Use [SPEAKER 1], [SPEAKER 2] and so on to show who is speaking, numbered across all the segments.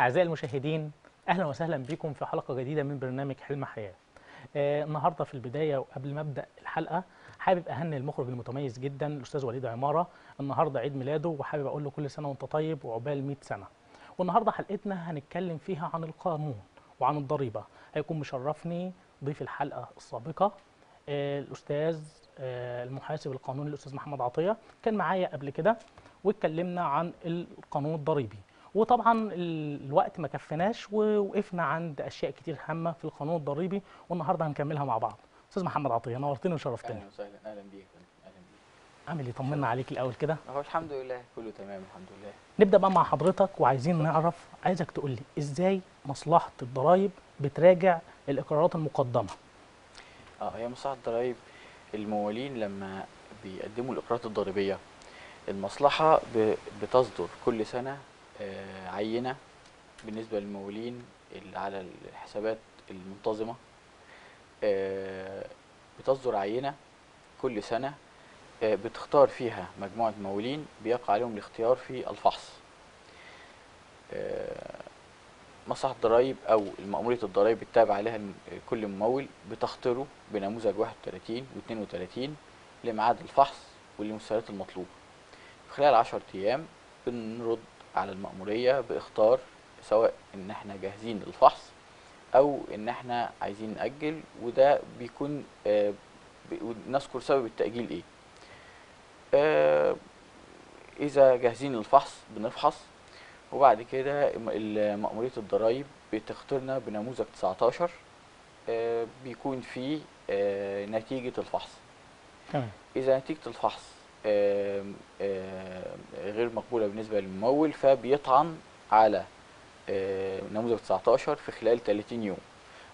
[SPEAKER 1] أعزائي المشاهدين أهلا وسهلا بكم في حلقة جديدة من برنامج حلم حياة. آه النهاردة في البداية وقبل ما أبدأ الحلقة حابب أهني المخرج المتميز جدا الأستاذ وليد عمارة. النهاردة عيد ميلاده وحابب أقول له كل سنة وأنت طيب وعقبال 100 سنة. والنهاردة حلقتنا هنتكلم فيها عن القانون وعن الضريبة. هيكون مشرفني ضيف الحلقة السابقة آه الأستاذ آه المحاسب القانوني الأستاذ محمد عطية. كان معايا قبل كده واتكلمنا عن القانون الضريبي. وطبعا الوقت ما كفناش ووقفنا عند أشياء كتير هامة في القانون الضريبي والنهاردة هنكملها مع بعض. أستاذ محمد عطية نورتني وشرفتني.
[SPEAKER 2] أهلا وسهلا. أهلا بيك. أهلا بيك.
[SPEAKER 1] عامل إيه؟ طمنا عليك الأول كده؟
[SPEAKER 2] أهو الحمد لله. كله تمام الحمد لله.
[SPEAKER 1] نبدأ بقى مع حضرتك وعايزين نعرف عايزك تقول لي إزاي مصلحة الضرايب بتراجع الإقرارات المقدمة؟
[SPEAKER 2] آه هي مصلحة الضرايب الموالين لما بيقدموا الإقرارات الضريبية المصلحة بتصدر كل سنة عينة بالنسبة للموالين اللي على الحسابات المنتظمة آه، بتصدر عينة كل سنة آه، بتختار فيها مجموعة موالين بيقع عليهم الاختيار في الفحص آه، مصلحة الضرايب أو مأمورية الضرايب التابعة لها كل ممول بتختاره بنموذج 31 و 32 لميعاد الفحص والمستندات المطلوبة. في خلال 10 أيام بنرد على المأمورية بإختار سواء إن إحنا جاهزين للفحص أو إن إحنا عايزين نأجل وده بيكون آه، نذكر سبب التأجيل إيه. آه، إذا جاهزين للفحص بنفحص وبعد كده مأمورية الضرايب بتختارنا بنموذج 19 آه، بيكون فيه آه، نتيجة الفحص
[SPEAKER 1] تمام
[SPEAKER 2] إذا نتيجة الفحص غير مقبولة بالنسبة للممول فبيطعن على نموذج 19 في خلال 30 يوم.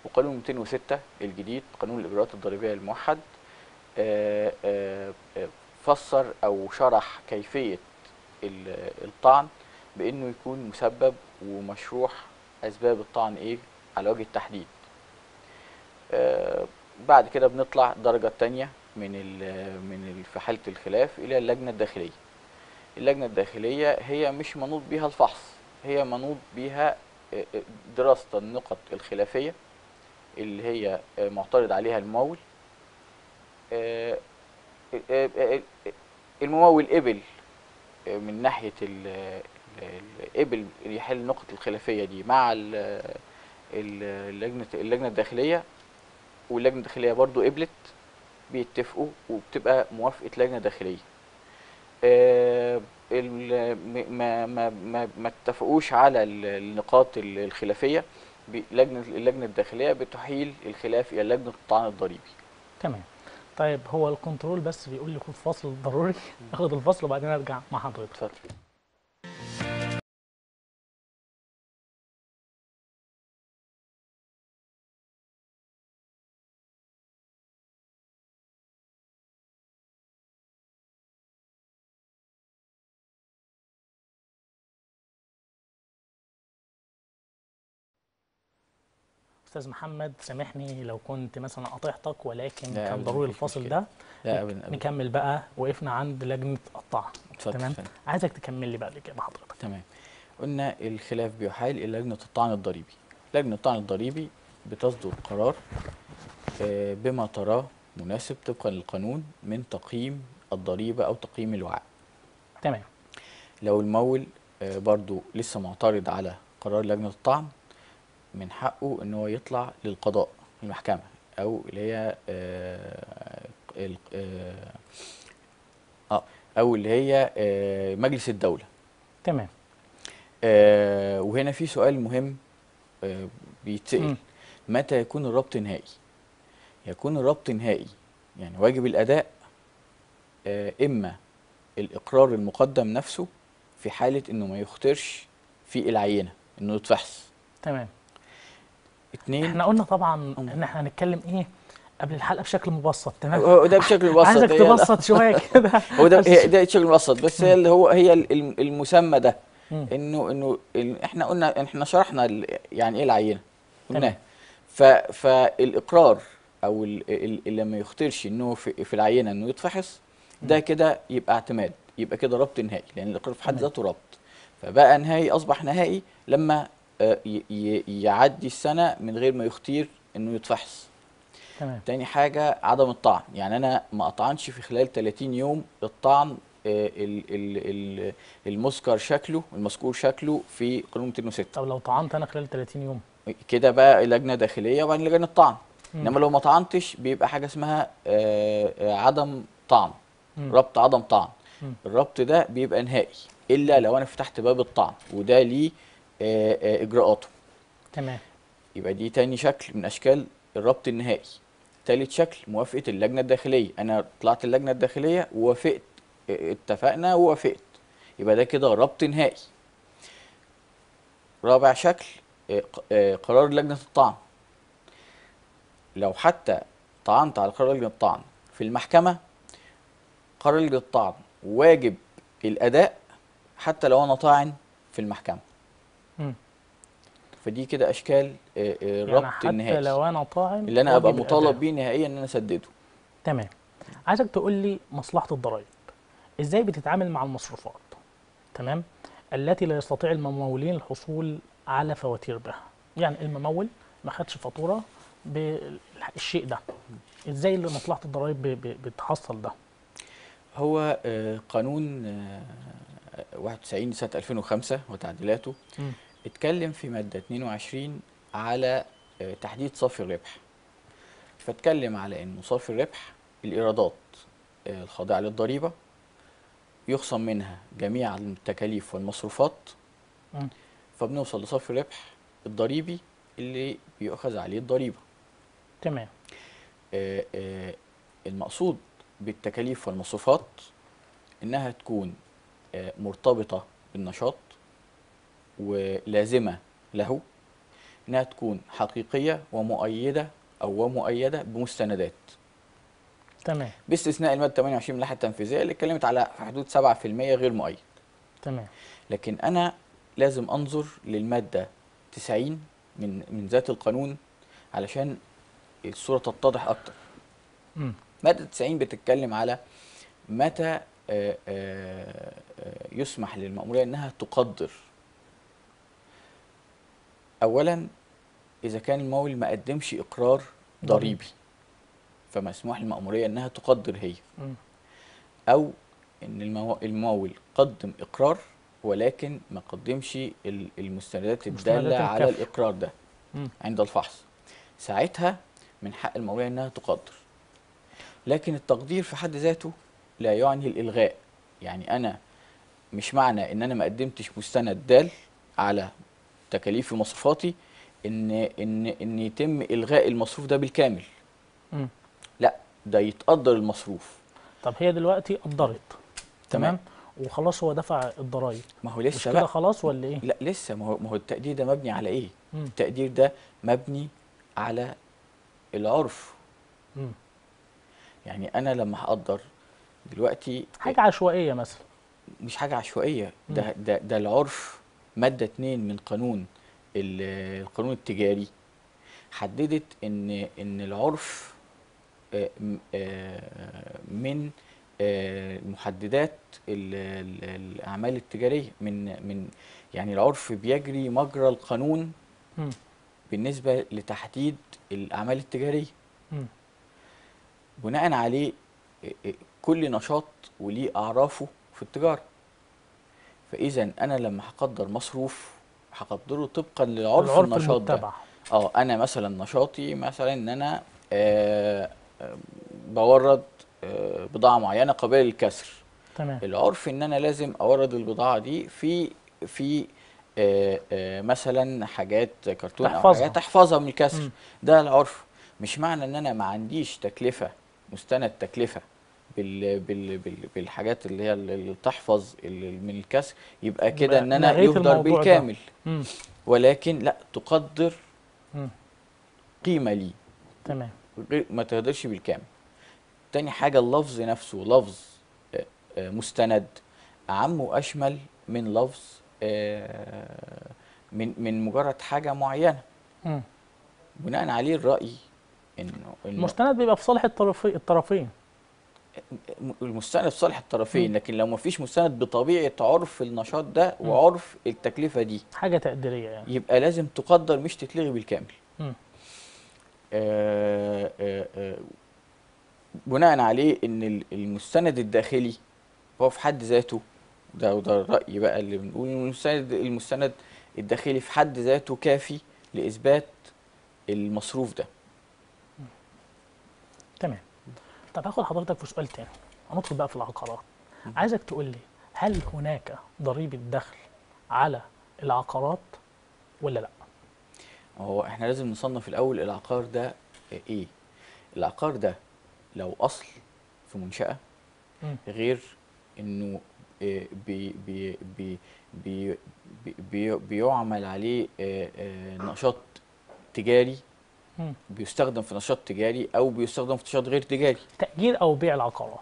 [SPEAKER 2] وقانون 206 الجديد قانون الإجراءات الضريبية الموحد فسر أو شرح كيفية ال- الطعن بإنه يكون مسبب ومشروح أسباب الطعن إيه؟ على وجه التحديد. بعد كده بنطلع الدرجه الثانية من من في حالة الخلاف إلى اللجنة الداخلية. اللجنة الداخلية هي مش منوط بيها الفحص هي منوط بيها آه، آه، دراسة النقط الخلافية اللي هي آه، معترض عليها الممول. الممول قبل من ناحية قبل يحل النقط الخلافية دي مع ال- ال- اللجنة اللجنة الداخلية. واللجنة الداخلية برضو قبلت. بيتفقوا وبتبقى موافقة لجنة داخلية. آه، ما ما ما ما اتفقوش على ال- النقاط ال- الخلافية. لجنة اللجنة الداخلية بتحيل الخلاف إلى لجنة الطعن الضريبي.
[SPEAKER 1] تمام. طيب هو الكنترول بس بيقول لي خد فاصل ضروري. اخد الفاصل وبعدين ارجع مع حضرتك.
[SPEAKER 2] اتفضل.
[SPEAKER 1] أستاذ محمد سامحني لو كنت مثلا قاطعتك ولكن كان ضروري الفاصل. ده.
[SPEAKER 2] لا
[SPEAKER 1] نكمل بقى. وقفنا عند لجنة الطعن تمام. عايزك تكمل لي بعد كده حضرتك
[SPEAKER 2] تمام. قلنا الخلاف بيحال إلى لجنة الطعن الضريبي. لجنة الطعن الضريبي بتصدر قرار آه، بما تراه مناسب طبقا للقانون من تقييم الضريبة أو تقييم الوعاء.
[SPEAKER 1] تمام.
[SPEAKER 2] لو الممول آه، برضو لسه معترض على قرار لجنة الطعن من حقه إن هو يطلع للقضاء المحكمة أو اللي هي آه، ال- آه، آه أو اللي هي آه، مجلس الدولة.
[SPEAKER 1] تمام.
[SPEAKER 2] آه، وهنا في سؤال مهم آه، بيتسأل. متى يكون الربط نهائي؟ يكون الربط نهائي يعني واجب الأداء آه، إما الإقرار المقدم نفسه في حالة إنه ما يخطرش في العينة إنه يتفحص.
[SPEAKER 1] تمام.
[SPEAKER 2] اتنين.
[SPEAKER 1] إحنا قلنا طبعا. إن إحنا هنتكلم إيه قبل الحلقة بشكل مبسط تمام؟
[SPEAKER 2] هو ده بشكل مبسط
[SPEAKER 1] عايزك تبسط شوية كده.
[SPEAKER 2] هو ده ده بشكل مبسط بس هي اللي هو هي ال- المسمى ده. انه إنه إحنا قلنا إحنا شرحنا يعني إيه العينة. قلناه
[SPEAKER 1] تمام.
[SPEAKER 2] ف فالإقرار أو ال- ال- اللي لما يختارش إنه في, في العينة إنه يتفحص ده كده يبقى اعتماد يبقى كده ربط نهائي لأن الإقرار في حد. ذاته ربط. فبقى نهائي أصبح نهائي لما يعدي السنة من غير ما يختير إنه يتفحص.
[SPEAKER 1] تمام.
[SPEAKER 2] تاني حاجة عدم الطعن. يعني أنا ما أطعنش في خلال 30 يوم الطعن آه، ال- ال- ال- المذكر شكله المذكور شكله في قانون 206
[SPEAKER 1] طب لو طعنت أنا خلال 30 يوم؟
[SPEAKER 2] كده بقى لجنة داخلية وبعدين لجنة طعن.
[SPEAKER 1] مم.
[SPEAKER 2] إنما لو ما طعنتش بيبقى حاجة اسمها آه، آه، عدم طعن. ربط عدم طعن. الربط ده بيبقى نهائي إلا لو أنا فتحت باب الطعن. وده ليه آه، آه، إجراءاته.
[SPEAKER 1] تمام.
[SPEAKER 2] يبقى دي تاني شكل من أشكال الربط النهائي. تالت شكل موافقة اللجنة الداخلية. أنا طلعت اللجنة الداخلية ووافقت آه، اتفقنا ووافقت. يبقى ده كده ربط نهائي. رابع شكل قرار لجنة الطعن. لو حتى طعنت على قرار لجنة الطعن في المحكمة قرار لجنة الطعن واجب الأداء حتى لو أنا طاعن في المحكمة.
[SPEAKER 1] مم.
[SPEAKER 2] فدي كده أشكال آه، آه،
[SPEAKER 1] يعني
[SPEAKER 2] الربط
[SPEAKER 1] حتى
[SPEAKER 2] النهائي.
[SPEAKER 1] لو أنا طاعن
[SPEAKER 2] اللي أنا
[SPEAKER 1] أبقى
[SPEAKER 2] مطالب. بيه نهائيا إن أنا اسدده
[SPEAKER 1] تمام. عايزك تقول لي مصلحة الضرائب إزاي بتتعامل مع المصروفات؟ تمام. التي لا يستطيع الممولين الحصول على فواتير بها. يعني الممول ما خدش فاتورة بالشيء ده. إزاي اللي مصلحة الضرائب بتحصل ده؟
[SPEAKER 2] هو آه، قانون آه، 91 سنة 2005 وتعديلاته. اتكلم في مادة 22 على آه، تحديد صافي الربح. فاتكلم على إنه صافي الربح الايرادات آه، الخاضعة للضريبة يخصم منها جميع التكاليف والمصروفات. فبنوصل لصافي الربح الضريبي اللي بيؤخذ عليه الضريبة.
[SPEAKER 1] تمام.
[SPEAKER 2] آه، المقصود بالتكاليف والمصروفات إنها تكون مرتبطة بالنشاط. ولازمة له إنها تكون حقيقية ومؤيدة أو ومؤيدة بمستندات.
[SPEAKER 1] تمام.
[SPEAKER 2] باستثناء المادة 28 من اللائحة التنفيذية اللي اتكلمت على في حدود 7% غير مؤيد.
[SPEAKER 1] تمام.
[SPEAKER 2] لكن أنا لازم أنظر للمادة 90 من من ذات القانون علشان الصورة تتضح أكتر.
[SPEAKER 1] مم.
[SPEAKER 2] مادة 90 بتتكلم على متى آه، آه، آه، يسمح للمأمورية إنها تقدر أولا إذا كان الممول ما قدمش إقرار ضريبي. فمسموح للمأمورية إنها تقدر هي. إن المو- الممول قدم إقرار ولكن ما قدمش ال- المستندات الدالة
[SPEAKER 1] المستندات
[SPEAKER 2] على
[SPEAKER 1] الكافية.
[SPEAKER 2] الإقرار ده. عند الفحص. ساعتها من حق المأمورية إنها تقدر. لكن التقدير في حد ذاته لا يعني الإلغاء. يعني أنا مش معنى إن أنا ما قدمتش مستند دال على تكاليفي ومصروفاتي إن إن إن يتم إلغاء المصروف ده بالكامل
[SPEAKER 1] مم.
[SPEAKER 2] لا ده يتقدر المصروف
[SPEAKER 1] طب هي دلوقتي قدرت
[SPEAKER 2] تمام.
[SPEAKER 1] تمام وخلاص هو دفع الضرايب
[SPEAKER 2] ما هو
[SPEAKER 1] مش
[SPEAKER 2] لسه
[SPEAKER 1] كده
[SPEAKER 2] بقى
[SPEAKER 1] خلاص ولا إيه؟
[SPEAKER 2] لا لسه ما هو ما هو التقدير ده مبني على إيه؟
[SPEAKER 1] مم.
[SPEAKER 2] التقدير ده مبني على العرف
[SPEAKER 1] مم.
[SPEAKER 2] يعني أنا لما هقدر دلوقتي
[SPEAKER 1] حاجة عشوائية مثلا
[SPEAKER 2] مش حاجة عشوائية ده ده ده العرف مادة 2 من قانون ال- القانون التجاري حددت ان إن العرف آه، آه، من آه، محددات ال- ال- الأعمال التجارية من من يعني العرف بيجري مجرى القانون
[SPEAKER 1] مم.
[SPEAKER 2] بالنسبة لتحديد الأعمال التجارية
[SPEAKER 1] مم.
[SPEAKER 2] بناء عليه كل نشاط وليه أعرافه في التجارة فإذا أنا لما هقدر مصروف هقدره طبقا لعرف النشاط ده. آه أنا مثلا نشاطي مثلا إن أنا آه بورد آه بضاعة معينة قابله للكسر
[SPEAKER 1] تمام.
[SPEAKER 2] العرف إن أنا لازم أورد البضاعة دي في في آه آه مثلا حاجات كرتون أو
[SPEAKER 1] تحفظها.
[SPEAKER 2] حاجات تحفظها من الكسر.
[SPEAKER 1] مم.
[SPEAKER 2] ده العرف. مش معنى إن أنا ما عنديش تكلفة مستند تكلفة. بال بال بال بالحاجات اللي هي اللي تحفظ ال- من الكسر يبقى كده إن
[SPEAKER 1] أنا ده.
[SPEAKER 2] بالكامل. ولكن لا تقدر. قيمة ليه
[SPEAKER 1] تمام
[SPEAKER 2] ما تقدرش بالكامل تاني حاجة اللفظ نفسه لفظ آه، آه، مستند أعم وأشمل من لفظ آه، من من مجرد حاجة معينة
[SPEAKER 1] مم.
[SPEAKER 2] بناء عليه الرأي إنه إنه
[SPEAKER 1] المستند بيبقى في صالح الطرفي الطرفين
[SPEAKER 2] المستند صالح الطرفين. لكن لو ما فيش مستند بطبيعة عرف النشاط ده وعرف التكلفة دي
[SPEAKER 1] حاجة تقديرية يعني.
[SPEAKER 2] يبقى لازم تقدر مش تتلغي بالكامل.
[SPEAKER 1] مم.
[SPEAKER 2] آه، آه، آه، بناء عليه إن ال- المستند الداخلي هو في حد ذاته ده وده الرأي بقى اللي بنقول المستند المستند الداخلي في حد ذاته كافي لإثبات المصروف ده.
[SPEAKER 1] تمام. طب هاخد حضرتك في سؤال تاني هندخل بقى في العقارات عايزك تقول لي هل هناك ضريبة دخل على العقارات ولا لأ
[SPEAKER 2] هو إحنا لازم نصنف الأول العقار ده إيه العقار ده لو أصل في
[SPEAKER 1] مم.
[SPEAKER 2] غير إنه آه، بي بي بي بي بي بي بيعمل عليه آه، آه، نشاط تجاري. بيستخدم في نشاط تجاري أو بيستخدم في نشاط غير تجاري.
[SPEAKER 1] تأجير أو بيع العقارات.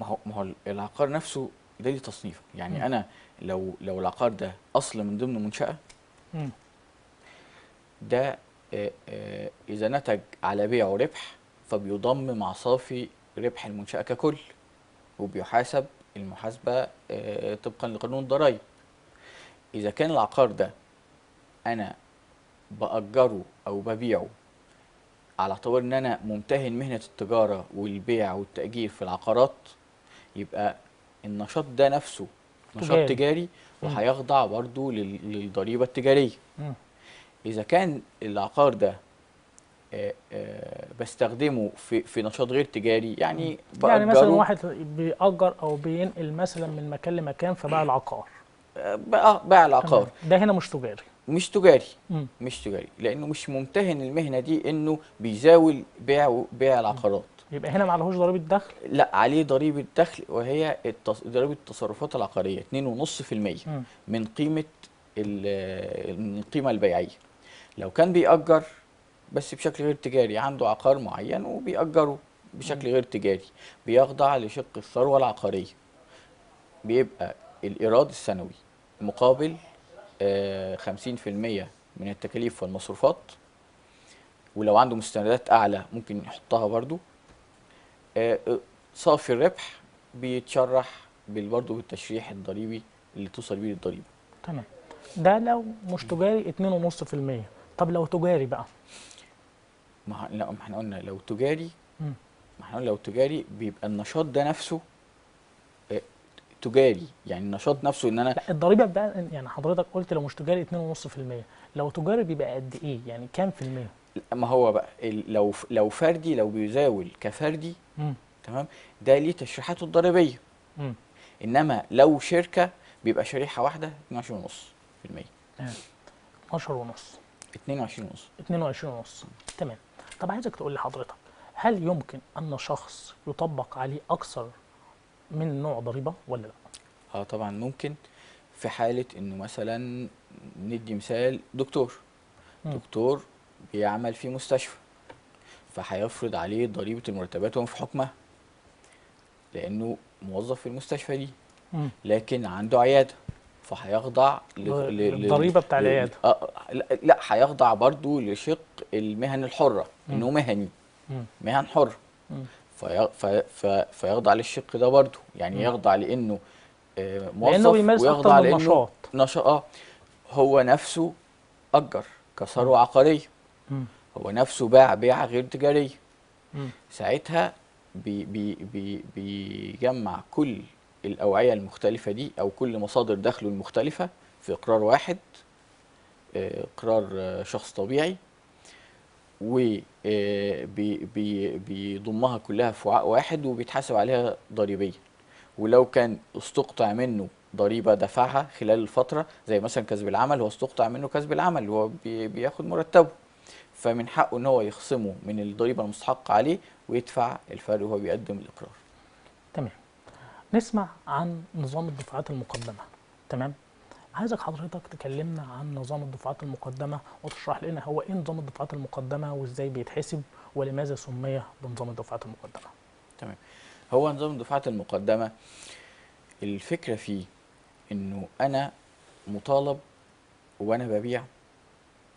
[SPEAKER 2] ما هو ما هو العقار نفسه ده ليه تصنيف. يعني
[SPEAKER 1] مم.
[SPEAKER 2] أنا لو لو العقار ده أصل من ضمن منشأة
[SPEAKER 1] مم.
[SPEAKER 2] ده آه، آه، إذا نتج على بيعه ربح فبيضم مع صافي ربح المنشأة ككل وبيحاسب المحاسبة آه، طبقا لقانون الضرائب. إذا كان العقار ده أنا بأجره أو ببيعه على اعتبار إن أنا ممتهن مهنة التجارة والبيع والتأجير في العقارات يبقى النشاط ده نفسه نشاط
[SPEAKER 1] تجاري.
[SPEAKER 2] وهيخضع برضو لل- للضريبة التجارية.
[SPEAKER 1] مم.
[SPEAKER 2] إذا كان العقار ده آه، آه، بستخدمه في في نشاط غير تجاري يعني
[SPEAKER 1] يعني مثلا واحد بيأجر أو بينقل مثلا من مكان لمكان فباع العقار.
[SPEAKER 2] آه، بقى باع العقار.
[SPEAKER 1] ده هنا مش تجاري.
[SPEAKER 2] مش تجاري
[SPEAKER 1] مم.
[SPEAKER 2] مش تجاري لأنه مش ممتهن المهنة دي إنه بيزاول بيع بيع العقارات.
[SPEAKER 1] يبقى هنا ما عليهوش ضريبة دخل؟
[SPEAKER 2] لا عليه ضريبة دخل وهي التص... ضريبة التصرفات العقارية 2.5%
[SPEAKER 1] مم.
[SPEAKER 2] من قيمة ال- من القيمة البيعية. لو كان بيأجر بس بشكل غير تجاري عنده عقار معين وبيأجره بشكل غير تجاري بيخضع لشق الثروة العقارية. بيبقى الإيراد السنوي مقابل 50% من التكاليف والمصروفات. ولو عنده مستندات أعلى ممكن يحطها برضو. آه، آه، صافي الربح بيتشرح برضو بالتشريح الضريبي اللي توصل بيه للضريبة.
[SPEAKER 1] تمام. ده لو مش تجاري 2.5% طب لو تجاري بقى؟
[SPEAKER 2] ما ه- لا ما إحنا قلنا لو تجاري. ما إحنا قلنا لو تجاري بيبقى النشاط ده نفسه آه، تجاري. يعني النشاط نفسه إن أنا
[SPEAKER 1] لا الضريبة بقى يعني حضرتك قلت لو مش تجاري 2.5% لو تجاري بيبقى قد إيه؟ يعني كام في المية؟
[SPEAKER 2] ما هو بقى لو لو فردي لو بيزاول كفردي
[SPEAKER 1] مم.
[SPEAKER 2] تمام ده ليه تشريحاته الضريبية.
[SPEAKER 1] مم.
[SPEAKER 2] إنما لو شركة بيبقى شريحة واحدة 22.5%
[SPEAKER 1] 12 ونص
[SPEAKER 2] 22.5
[SPEAKER 1] 22 ونص. تمام. طب عايزك تقول لي حضرتك هل يمكن أن شخص يطبق عليه أكثر من نوع ضريبة ولا لا
[SPEAKER 2] آه طبعا ممكن في حالة إنه مثلا ندي مثال دكتور
[SPEAKER 1] مم.
[SPEAKER 2] دكتور بيعمل في مستشفى فهيفرض عليه ضريبة المرتبات وهو في حكمها لأنه موظف في المستشفى دي
[SPEAKER 1] مم.
[SPEAKER 2] لكن عنده عيادة فهيخضع ل-
[SPEAKER 1] ض-
[SPEAKER 2] ل- ل-
[SPEAKER 1] للضريبة بتاع العيادة.
[SPEAKER 2] آه لا, هيخضع برضو لشق المهن الحرة إنه مهني. مهن حر
[SPEAKER 1] مم.
[SPEAKER 2] في في في فيخضع للشق ده برضو يعني. يخضع لإنه آه، موظف
[SPEAKER 1] لأنه بيمارس
[SPEAKER 2] ويخضع لإنه
[SPEAKER 1] نشاط
[SPEAKER 2] نشاط آه هو نفسه أجر كثروه
[SPEAKER 1] عقارية.
[SPEAKER 2] هو نفسه باع بيعة غير
[SPEAKER 1] تجارية.
[SPEAKER 2] ساعتها بي بي بي بيجمع كل الأوعية المختلفة دي أو كل مصادر دخله المختلفة في إقرار واحد آه، إقرار آه، شخص طبيعي وبيضمها كلها في وعاء واحد وبيتحاسب عليها ضريبيا ولو كان استقطع منه ضريبة دفعها خلال الفترة زي مثلا كسب العمل هو استقطع منه كسب العمل هو بي- بياخد مرتبه. فمن حقه إن هو يخصمه من الضريبة المستحقة عليه ويدفع الفرق وهو بيقدم الإقرار.
[SPEAKER 1] تمام. نسمع عن نظام الدفعات المقدمة. تمام؟ عايزك حضرتك تكلمنا عن نظام الدفعات المقدمة وتشرح لنا هو إيه نظام الدفعات المقدمة وإزاي بيتحسب ولماذا سمي بنظام الدفعات المقدمة.
[SPEAKER 2] تمام. هو نظام الدفعات المقدمة الفكرة فيه إنه أنا مطالب وأنا ببيع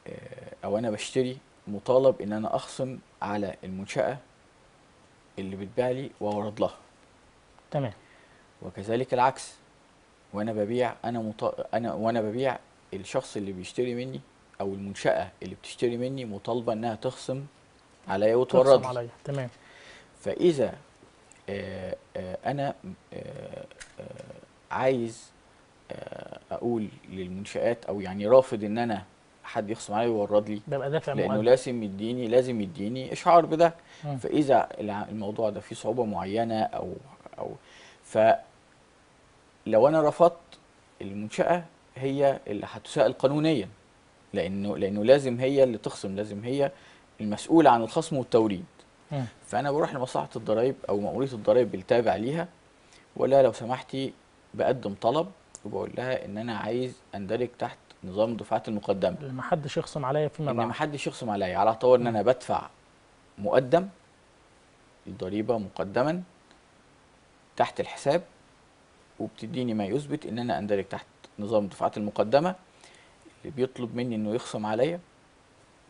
[SPEAKER 2] آه، أو أنا بشتري مطالب إن أنا اخصم على المنشأة اللي بتبيع لي وأورد لها.
[SPEAKER 1] تمام.
[SPEAKER 2] وكذلك العكس. وأنا ببيع أنا مط... أنا وأنا ببيع الشخص اللي بيشتري مني أو المنشأة اللي بتشتري مني مطالبة انها تخصم عليا وتورد لي.
[SPEAKER 1] عليا تمام
[SPEAKER 2] فإذا آه، آه، أنا آه، آه، عايز أقول للمنشآت أو يعني رافض ان أنا حد يخصم عليا ويورد لي
[SPEAKER 1] بيبقى دافع
[SPEAKER 2] لأنه
[SPEAKER 1] مؤقت
[SPEAKER 2] لازم يديني لازم يديني اشعار بده. فإذا الموضوع ده فيه صعوبة معينة أو أو ف لو أنا رفضت المنشأة هي اللي هتساءل قانونيا لأنه لأنه لازم هي اللي تخصم لازم هي المسؤولة عن الخصم والتوريد. فأنا بروح لمصلحة الضرايب أو مأموريه الضرايب بالتابع ليها ولا لو سمحتي بقدم طلب وبقول لها إن أنا عايز أندرج تحت نظام الدفعات المقدمة.
[SPEAKER 1] اللي ما حدش يخصم عليا فيما
[SPEAKER 2] إن ما
[SPEAKER 1] بعد.
[SPEAKER 2] حدش يخصم عليا على اعتبار إن أنا بدفع مقدم الضريبه مقدما تحت الحساب وبتديني ما يثبت إن أنا أندرج تحت نظام الدفعات المقدمة اللي بيطلب مني إنه يخصم عليا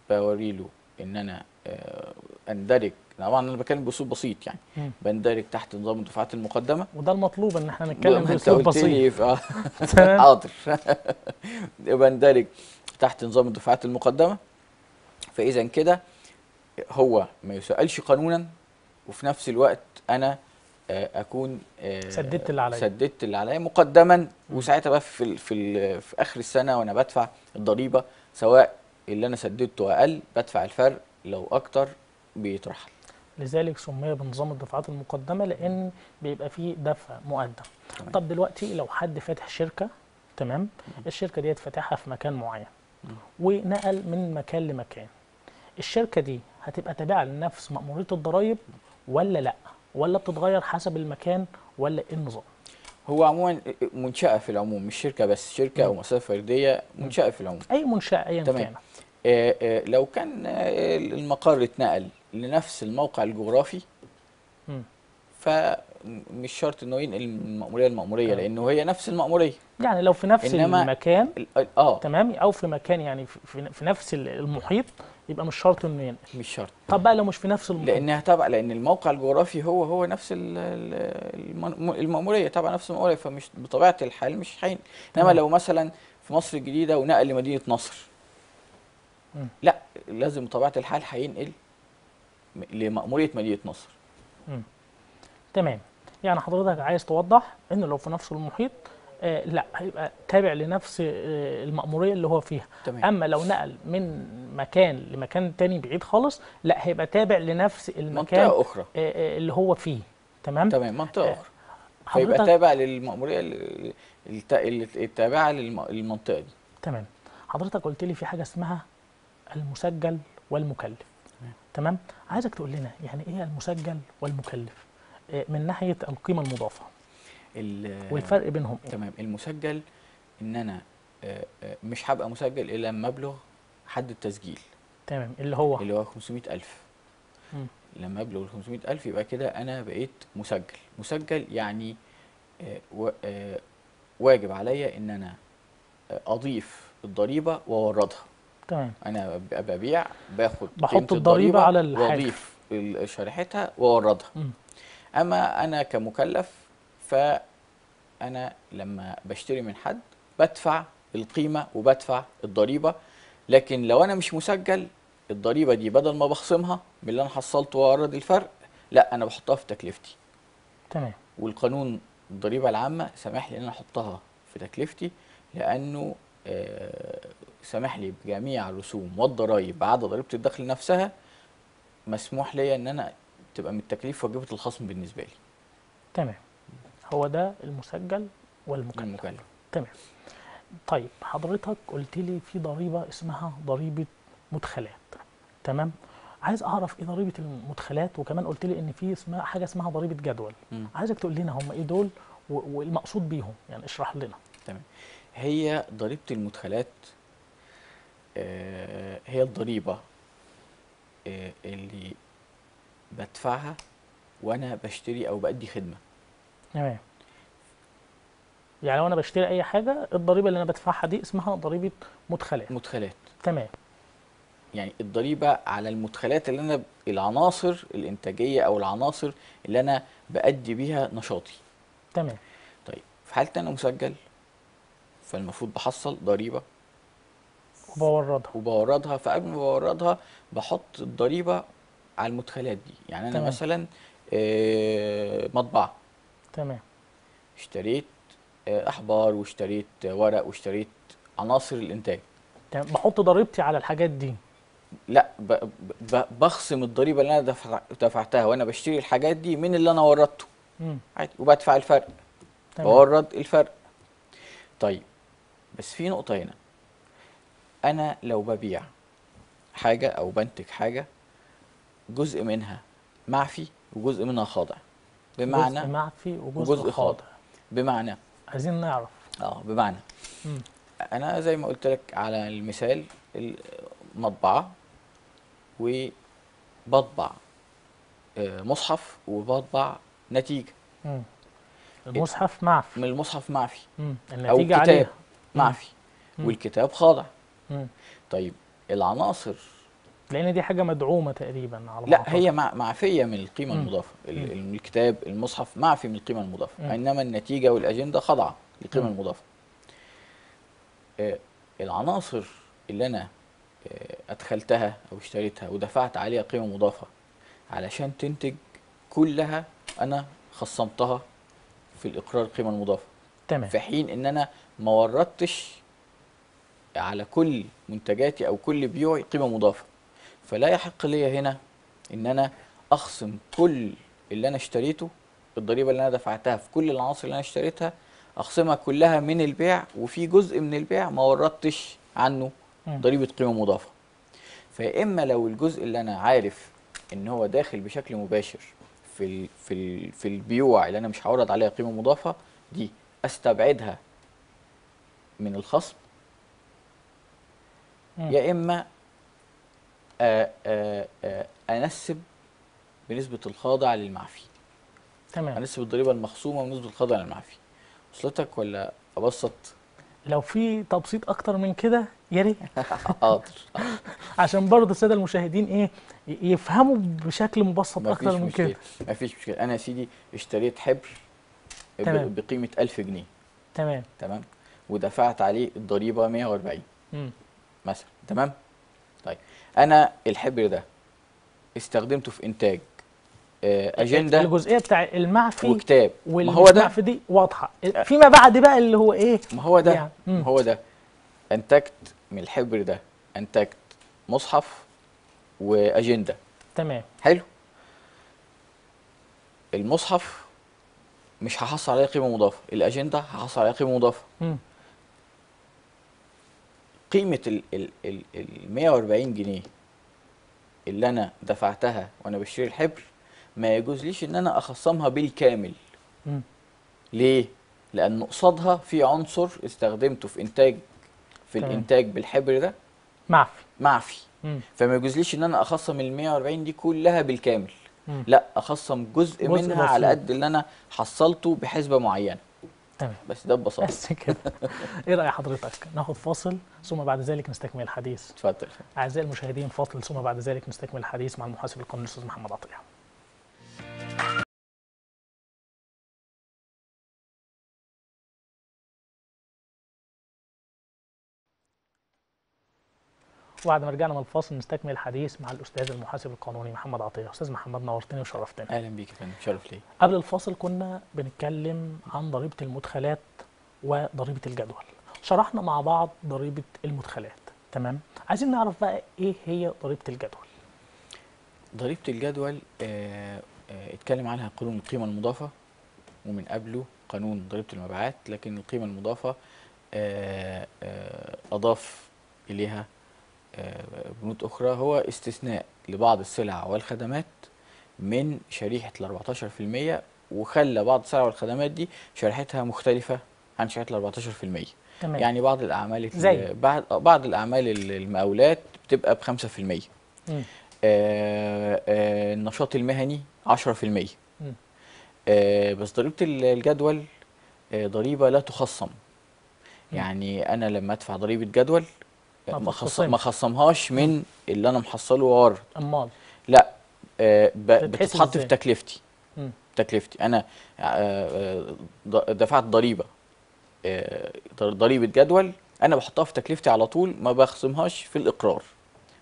[SPEAKER 2] بوري له إن أنا آه، أندرج. طبعا أنا بتكلم بأسلوب بسيط يعني.
[SPEAKER 1] مم.
[SPEAKER 2] بندرج تحت نظام الدفعات المقدمة.
[SPEAKER 1] وده المطلوب إن إحنا نتكلم
[SPEAKER 2] بأسلوب
[SPEAKER 1] بسيط.
[SPEAKER 2] آه،. حاضر. بندرج تحت نظام الدفعات المقدمة. فإذا كده هو ما يسألش قانونا وفي نفس الوقت أنا أكون آه،
[SPEAKER 1] سددت اللي عليا.
[SPEAKER 2] سددت اللي عليا مقدما وساعتها بقى في ال- في ال- في آخر السنة وأنا بدفع الضريبة سواء اللي أنا سددته أقل بدفع الفرق لو أكتر بيترحل.
[SPEAKER 1] لذلك سمي بنظام الدفعات المقدمة لأن بيبقى فيه دفع مقدم.
[SPEAKER 2] تمام.
[SPEAKER 1] طب دلوقتي لو حد فاتح شركة تمام؟ الشركة ديت فاتحها في مكان معين. ونقل من مكان لمكان. الشركة دي هتبقى تابعة لنفس مأمورية الضرايب ولا لأ؟ ولا بتتغير حسب المكان ولا إيه النظام
[SPEAKER 2] هو عموما منشأة في العموم مش شركة بس شركة أو مؤسسة فردية منشأة في العموم
[SPEAKER 1] أي منشأة ايا
[SPEAKER 2] تمام.
[SPEAKER 1] كان
[SPEAKER 2] آه، آه، لو كان آه، المقر اتنقل لنفس الموقع الجغرافي
[SPEAKER 1] مم.
[SPEAKER 2] فمش شرط إنه ينقل من المأمورية للمأمورية. لأنه هي نفس المأمورية
[SPEAKER 1] يعني لو في نفس
[SPEAKER 2] إنما-
[SPEAKER 1] المكان
[SPEAKER 2] ال- آه
[SPEAKER 1] تمام أو في مكان يعني في- في نفس المحيط يبقى مش شرط إنه ينقل.
[SPEAKER 2] مش شرط.
[SPEAKER 1] طب بقى لو مش في نفس المحيط
[SPEAKER 2] لأنها تبع لأن الموقع الجغرافي هو هو نفس ال- ال- الم- المأمورية تبع نفس المأمورية فمش بطبيعة الحال مش إنما
[SPEAKER 1] تمام.
[SPEAKER 2] لو مثلا في مصر الجديدة ونقل لمدينة نصر.
[SPEAKER 1] مم.
[SPEAKER 2] لا لازم بطبيعة الحال هينقل م- لمأمورية مدينة نصر.
[SPEAKER 1] تمام. يعني حضرتك عايز توضح ان لو في نفس المحيط آه لا هيبقى تابع لنفس آه المأمورية اللي هو فيها.
[SPEAKER 2] تمام.
[SPEAKER 1] أما لو نقل من مكان لمكان تاني بعيد خالص لا هيبقى تابع لنفس المكان
[SPEAKER 2] منطقة أخرى.
[SPEAKER 1] آه اللي هو فيه. تمام؟
[SPEAKER 2] تمام منطقة أخرى.
[SPEAKER 1] حضرتك
[SPEAKER 2] تابع للمأمورية ال- الت- ال- التابعة للم- للمنطقة دي.
[SPEAKER 1] تمام. حضرتك قلت لي في حاجة اسمها المسجل والمكلف. تمام. عايزك تقول لنا يعني إيه المسجل والمكلف؟ من ناحية القيمة المضافة.
[SPEAKER 2] ال-
[SPEAKER 1] والفرق بينهم إيه؟
[SPEAKER 2] تمام. المسجل إن أنا آه، آه، مش هبقى مسجل إلا لما أبلغ حد التسجيل.
[SPEAKER 1] تمام. اللي هو؟
[SPEAKER 2] اللي هو 500 ألف.
[SPEAKER 1] مم.
[SPEAKER 2] لما أبلغ ال 500 ألف يبقى كده أنا بقيت مسجل. مسجل يعني آه، واجب عليا إن أنا آه، أضيف الضريبة وأوردها.
[SPEAKER 1] تمام.
[SPEAKER 2] أنا ببيع باخد
[SPEAKER 1] بحط
[SPEAKER 2] قيمة
[SPEAKER 1] الضريبة على الحاجة.
[SPEAKER 2] وأضيف شريحتها وأوردها.
[SPEAKER 1] مم.
[SPEAKER 2] أما أنا كمكلف فأنا لما بشتري من حد بدفع القيمة وبدفع الضريبة لكن لو أنا مش مسجل الضريبة دي بدل ما بخصمها من اللي أنا حصلته واورد الفرق لا أنا بحطها في تكلفتي.
[SPEAKER 1] تمام.
[SPEAKER 2] والقانون الضريبة العامة سامح لي إن أنا أحطها في تكلفتي لأنه آه، سامح لي بجميع الرسوم والضرائب بعد ضريبة الدخل نفسها مسموح لي إن أنا تبقى من التكليف واجبة الخصم بالنسبة لي.
[SPEAKER 1] تمام. هو ده المسجل والمكلف.
[SPEAKER 2] المكلف.
[SPEAKER 1] تمام. طيب حضرتك قلت لي في ضريبة اسمها ضريبة مدخلات. تمام؟ عايز أعرف إيه ضريبة المدخلات وكمان قلت لي إن في اسمها حاجة اسمها ضريبة جدول.
[SPEAKER 2] مم.
[SPEAKER 1] عايزك تقول لنا هم إيه دول والمقصود بيهم يعني اشرح لنا.
[SPEAKER 2] تمام. هي ضريبة المدخلات آه، هي الضريبة آه، اللي بدفعها وأنا بشتري أو بأدي خدمة.
[SPEAKER 1] تمام. يعني لو أنا بشتري أي حاجة الضريبة اللي أنا بدفعها دي اسمها ضريبة مدخلات.
[SPEAKER 2] مدخلات.
[SPEAKER 1] تمام.
[SPEAKER 2] يعني الضريبة على المدخلات اللي أنا العناصر الإنتاجية أو العناصر اللي أنا بأدي بيها نشاطي.
[SPEAKER 1] تمام.
[SPEAKER 2] طيب في حالة أنا مسجل فالمفروض بحصل ضريبة.
[SPEAKER 1] وبوردها.
[SPEAKER 2] وبوردها. فقبل ما بوردها بحط الضريبة على المدخلات دي. يعني أنا
[SPEAKER 1] تمام.
[SPEAKER 2] مثلا آه، مطبعة.
[SPEAKER 1] تمام.
[SPEAKER 2] اشتريت آه، أحبار واشتريت آه، ورق واشتريت عناصر الإنتاج.
[SPEAKER 1] تمام. بحط ضريبتي على الحاجات دي.
[SPEAKER 2] لا ب ب بخصم الضريبة اللي أنا دفع دفعتها وأنا بشتري الحاجات دي من اللي أنا وردته. عادي وبدفع الفرق.
[SPEAKER 1] تمام.
[SPEAKER 2] بورد الفرق. طيب بس في نقطة هنا. أنا لو ببيع حاجة أو بنتج حاجة جزء منها معفي وجزء منها خاضع.
[SPEAKER 1] جزء
[SPEAKER 2] بمعنى
[SPEAKER 1] معفي وجزء,
[SPEAKER 2] وجزء
[SPEAKER 1] خاضع
[SPEAKER 2] بمعنى
[SPEAKER 1] عايزين نعرف
[SPEAKER 2] آه بمعنى
[SPEAKER 1] مم.
[SPEAKER 2] أنا زي ما قلت لك على المثال المطبعه وبطبع آه، مصحف وبطبع نتيجة
[SPEAKER 1] مم. المصحف معفي
[SPEAKER 2] من المصحف معفي
[SPEAKER 1] مم. أو
[SPEAKER 2] كتاب
[SPEAKER 1] عليها
[SPEAKER 2] معفي. والكتاب خاضع. طيب العناصر
[SPEAKER 1] لأن دي حاجة مدعومة تقريبا على
[SPEAKER 2] لا. هي مع معفية من القيمة
[SPEAKER 1] مم.
[SPEAKER 2] المضافة ال-
[SPEAKER 1] مم.
[SPEAKER 2] ال- الكتاب المصحف معفي من القيمة المضافة
[SPEAKER 1] مم.
[SPEAKER 2] إنما النتيجة والأجندة خاضعه
[SPEAKER 1] للقيمة.
[SPEAKER 2] المضافة آه، العناصر اللي أنا آه، أدخلتها أو اشتريتها ودفعت عليها قيمة مضافة علشان تنتج كلها أنا خصمتها في الإقرار القيمه المضافة
[SPEAKER 1] تمام
[SPEAKER 2] في حين إن أنا ما وردتش على كل منتجاتي أو كل بيوعي قيمة مضافة فلا يحق لي هنا إن أنا أخصم كل اللي أنا اشتريته الضريبة اللي أنا دفعتها في كل العناصر اللي أنا اشتريتها أخصمها كلها من البيع وفي جزء من البيع ما وردتش عنه. ضريبة قيمة مضافة فيا اما لو الجزء اللي أنا عارف إن هو داخل بشكل مباشر في ال في ال في البيوع اللي أنا مش هورد عليها قيمة مضافة دي أستبعدها من الخصم. يا إما أنسب بنسبة الخاضع للمعفي.
[SPEAKER 1] تمام.
[SPEAKER 2] أنسب الضريبة المخصومة بنسبة الخاضع للمعفي. وصلتك ولا أبسط؟
[SPEAKER 1] لو في تبسيط أكتر من كده يا ريت.
[SPEAKER 2] حاضر.
[SPEAKER 1] عشان برضه السادة المشاهدين إيه يفهموا بشكل مبسط أكتر من كده.
[SPEAKER 2] مفيش مشكلة. أنا يا سيدي اشتريت حبر
[SPEAKER 1] تمام.
[SPEAKER 2] بقيمة 1000 جنيه.
[SPEAKER 1] تمام.
[SPEAKER 2] تمام؟ ودفعت عليه الضريبة 140
[SPEAKER 1] مم.
[SPEAKER 2] مثلا. تمام؟ طيب أنا الحبر ده استخدمته في إنتاج آه، أجندة
[SPEAKER 1] الجزئية بتاع المعفي
[SPEAKER 2] وكتاب. ما هو ده؟
[SPEAKER 1] والمعفي دي واضحة. فيما بعد بقى اللي هو إيه؟
[SPEAKER 2] ما هو ده؟
[SPEAKER 1] يعني،.
[SPEAKER 2] ما هو ده؟ أنتجت من الحبر ده أنتجت مصحف وأجندة.
[SPEAKER 1] تمام.
[SPEAKER 2] حلو. المصحف مش هحصل عليه قيمة مضافة الأجندة هحصل عليها قيمة
[SPEAKER 1] مضافة.
[SPEAKER 2] قيمة ال ال ال ال 140 جنيه اللي أنا دفعتها وأنا بشتري الحبر ما يجوزليش إن أنا أخصمها بالكامل
[SPEAKER 1] مم.
[SPEAKER 2] ليه لأن قصادها في عنصر استخدمته في إنتاج في
[SPEAKER 1] تمام.
[SPEAKER 2] الإنتاج بالحبر ده
[SPEAKER 1] معفي
[SPEAKER 2] معفي
[SPEAKER 1] مم.
[SPEAKER 2] فما يجوزليش إن أنا أخصم ال 140 دي كلها بالكامل
[SPEAKER 1] مم.
[SPEAKER 2] لا أخصم جزء,
[SPEAKER 1] جزء
[SPEAKER 2] منها على
[SPEAKER 1] بسيط.
[SPEAKER 2] قد اللي أنا حصلته بحسبة معينة
[SPEAKER 1] تمام.
[SPEAKER 2] بس ده ببساطة.
[SPEAKER 1] بس كده. إيه رأي حضرتك؟ ناخد فاصل ثم بعد ذلك نستكمل الحديث.
[SPEAKER 2] اتفضل.
[SPEAKER 1] أعزائي المشاهدين فاصل ثم بعد ذلك نستكمل الحديث مع المحاسب القانوني الأستاذ محمد عطية. وبعد ما رجعنا من الفاصل نستكمل الحديث مع الأستاذ المحاسب القانوني محمد عطية. أستاذ محمد نورتني وشرفتني.
[SPEAKER 2] أهلا بيك يا فندم شرف لي
[SPEAKER 1] قبل الفاصل كنا بنتكلم عن ضريبة المدخلات وضريبة الجدول. شرحنا مع بعض ضريبة المدخلات. تمام؟ عايزين نعرف بقى إيه هي ضريبة الجدول؟
[SPEAKER 2] ضريبة الجدول آه آه اتكلم عنها قانون القيمة المضافة ومن قبله قانون ضريبة المبيعات لكن القيمة المضافة آه آه أضاف إليها بنود أخرى هو استثناء لبعض السلع والخدمات من شريحة ال 14% وخلى بعض السلع والخدمات دي شريحتها مختلفة عن شريحة ال 14%
[SPEAKER 1] تمام
[SPEAKER 2] يعني بعض الأعمال ال-
[SPEAKER 1] زي؟
[SPEAKER 2] بعض بعض الأعمال ال- المقاولات بتبقى ب 5%
[SPEAKER 1] مم.
[SPEAKER 2] آه، آه، النشاط المهني 10%
[SPEAKER 1] مم.
[SPEAKER 2] آه، بس ضريبة ال- الجدول آه، ضريبة لا تخصم. يعني أنا لما أدفع ضريبة جدول
[SPEAKER 1] ما
[SPEAKER 2] خصمهاش من اللي أنا محصله وارد
[SPEAKER 1] أمال.
[SPEAKER 2] لا آه، بتتحط في؟ تكلفتي.
[SPEAKER 1] مم.
[SPEAKER 2] تكلفتي. أنا آه، آه، دفعت ضريبة. آه، ضريبة جدول أنا بحطها في تكلفتي على طول ما بخصمهاش في الإقرار.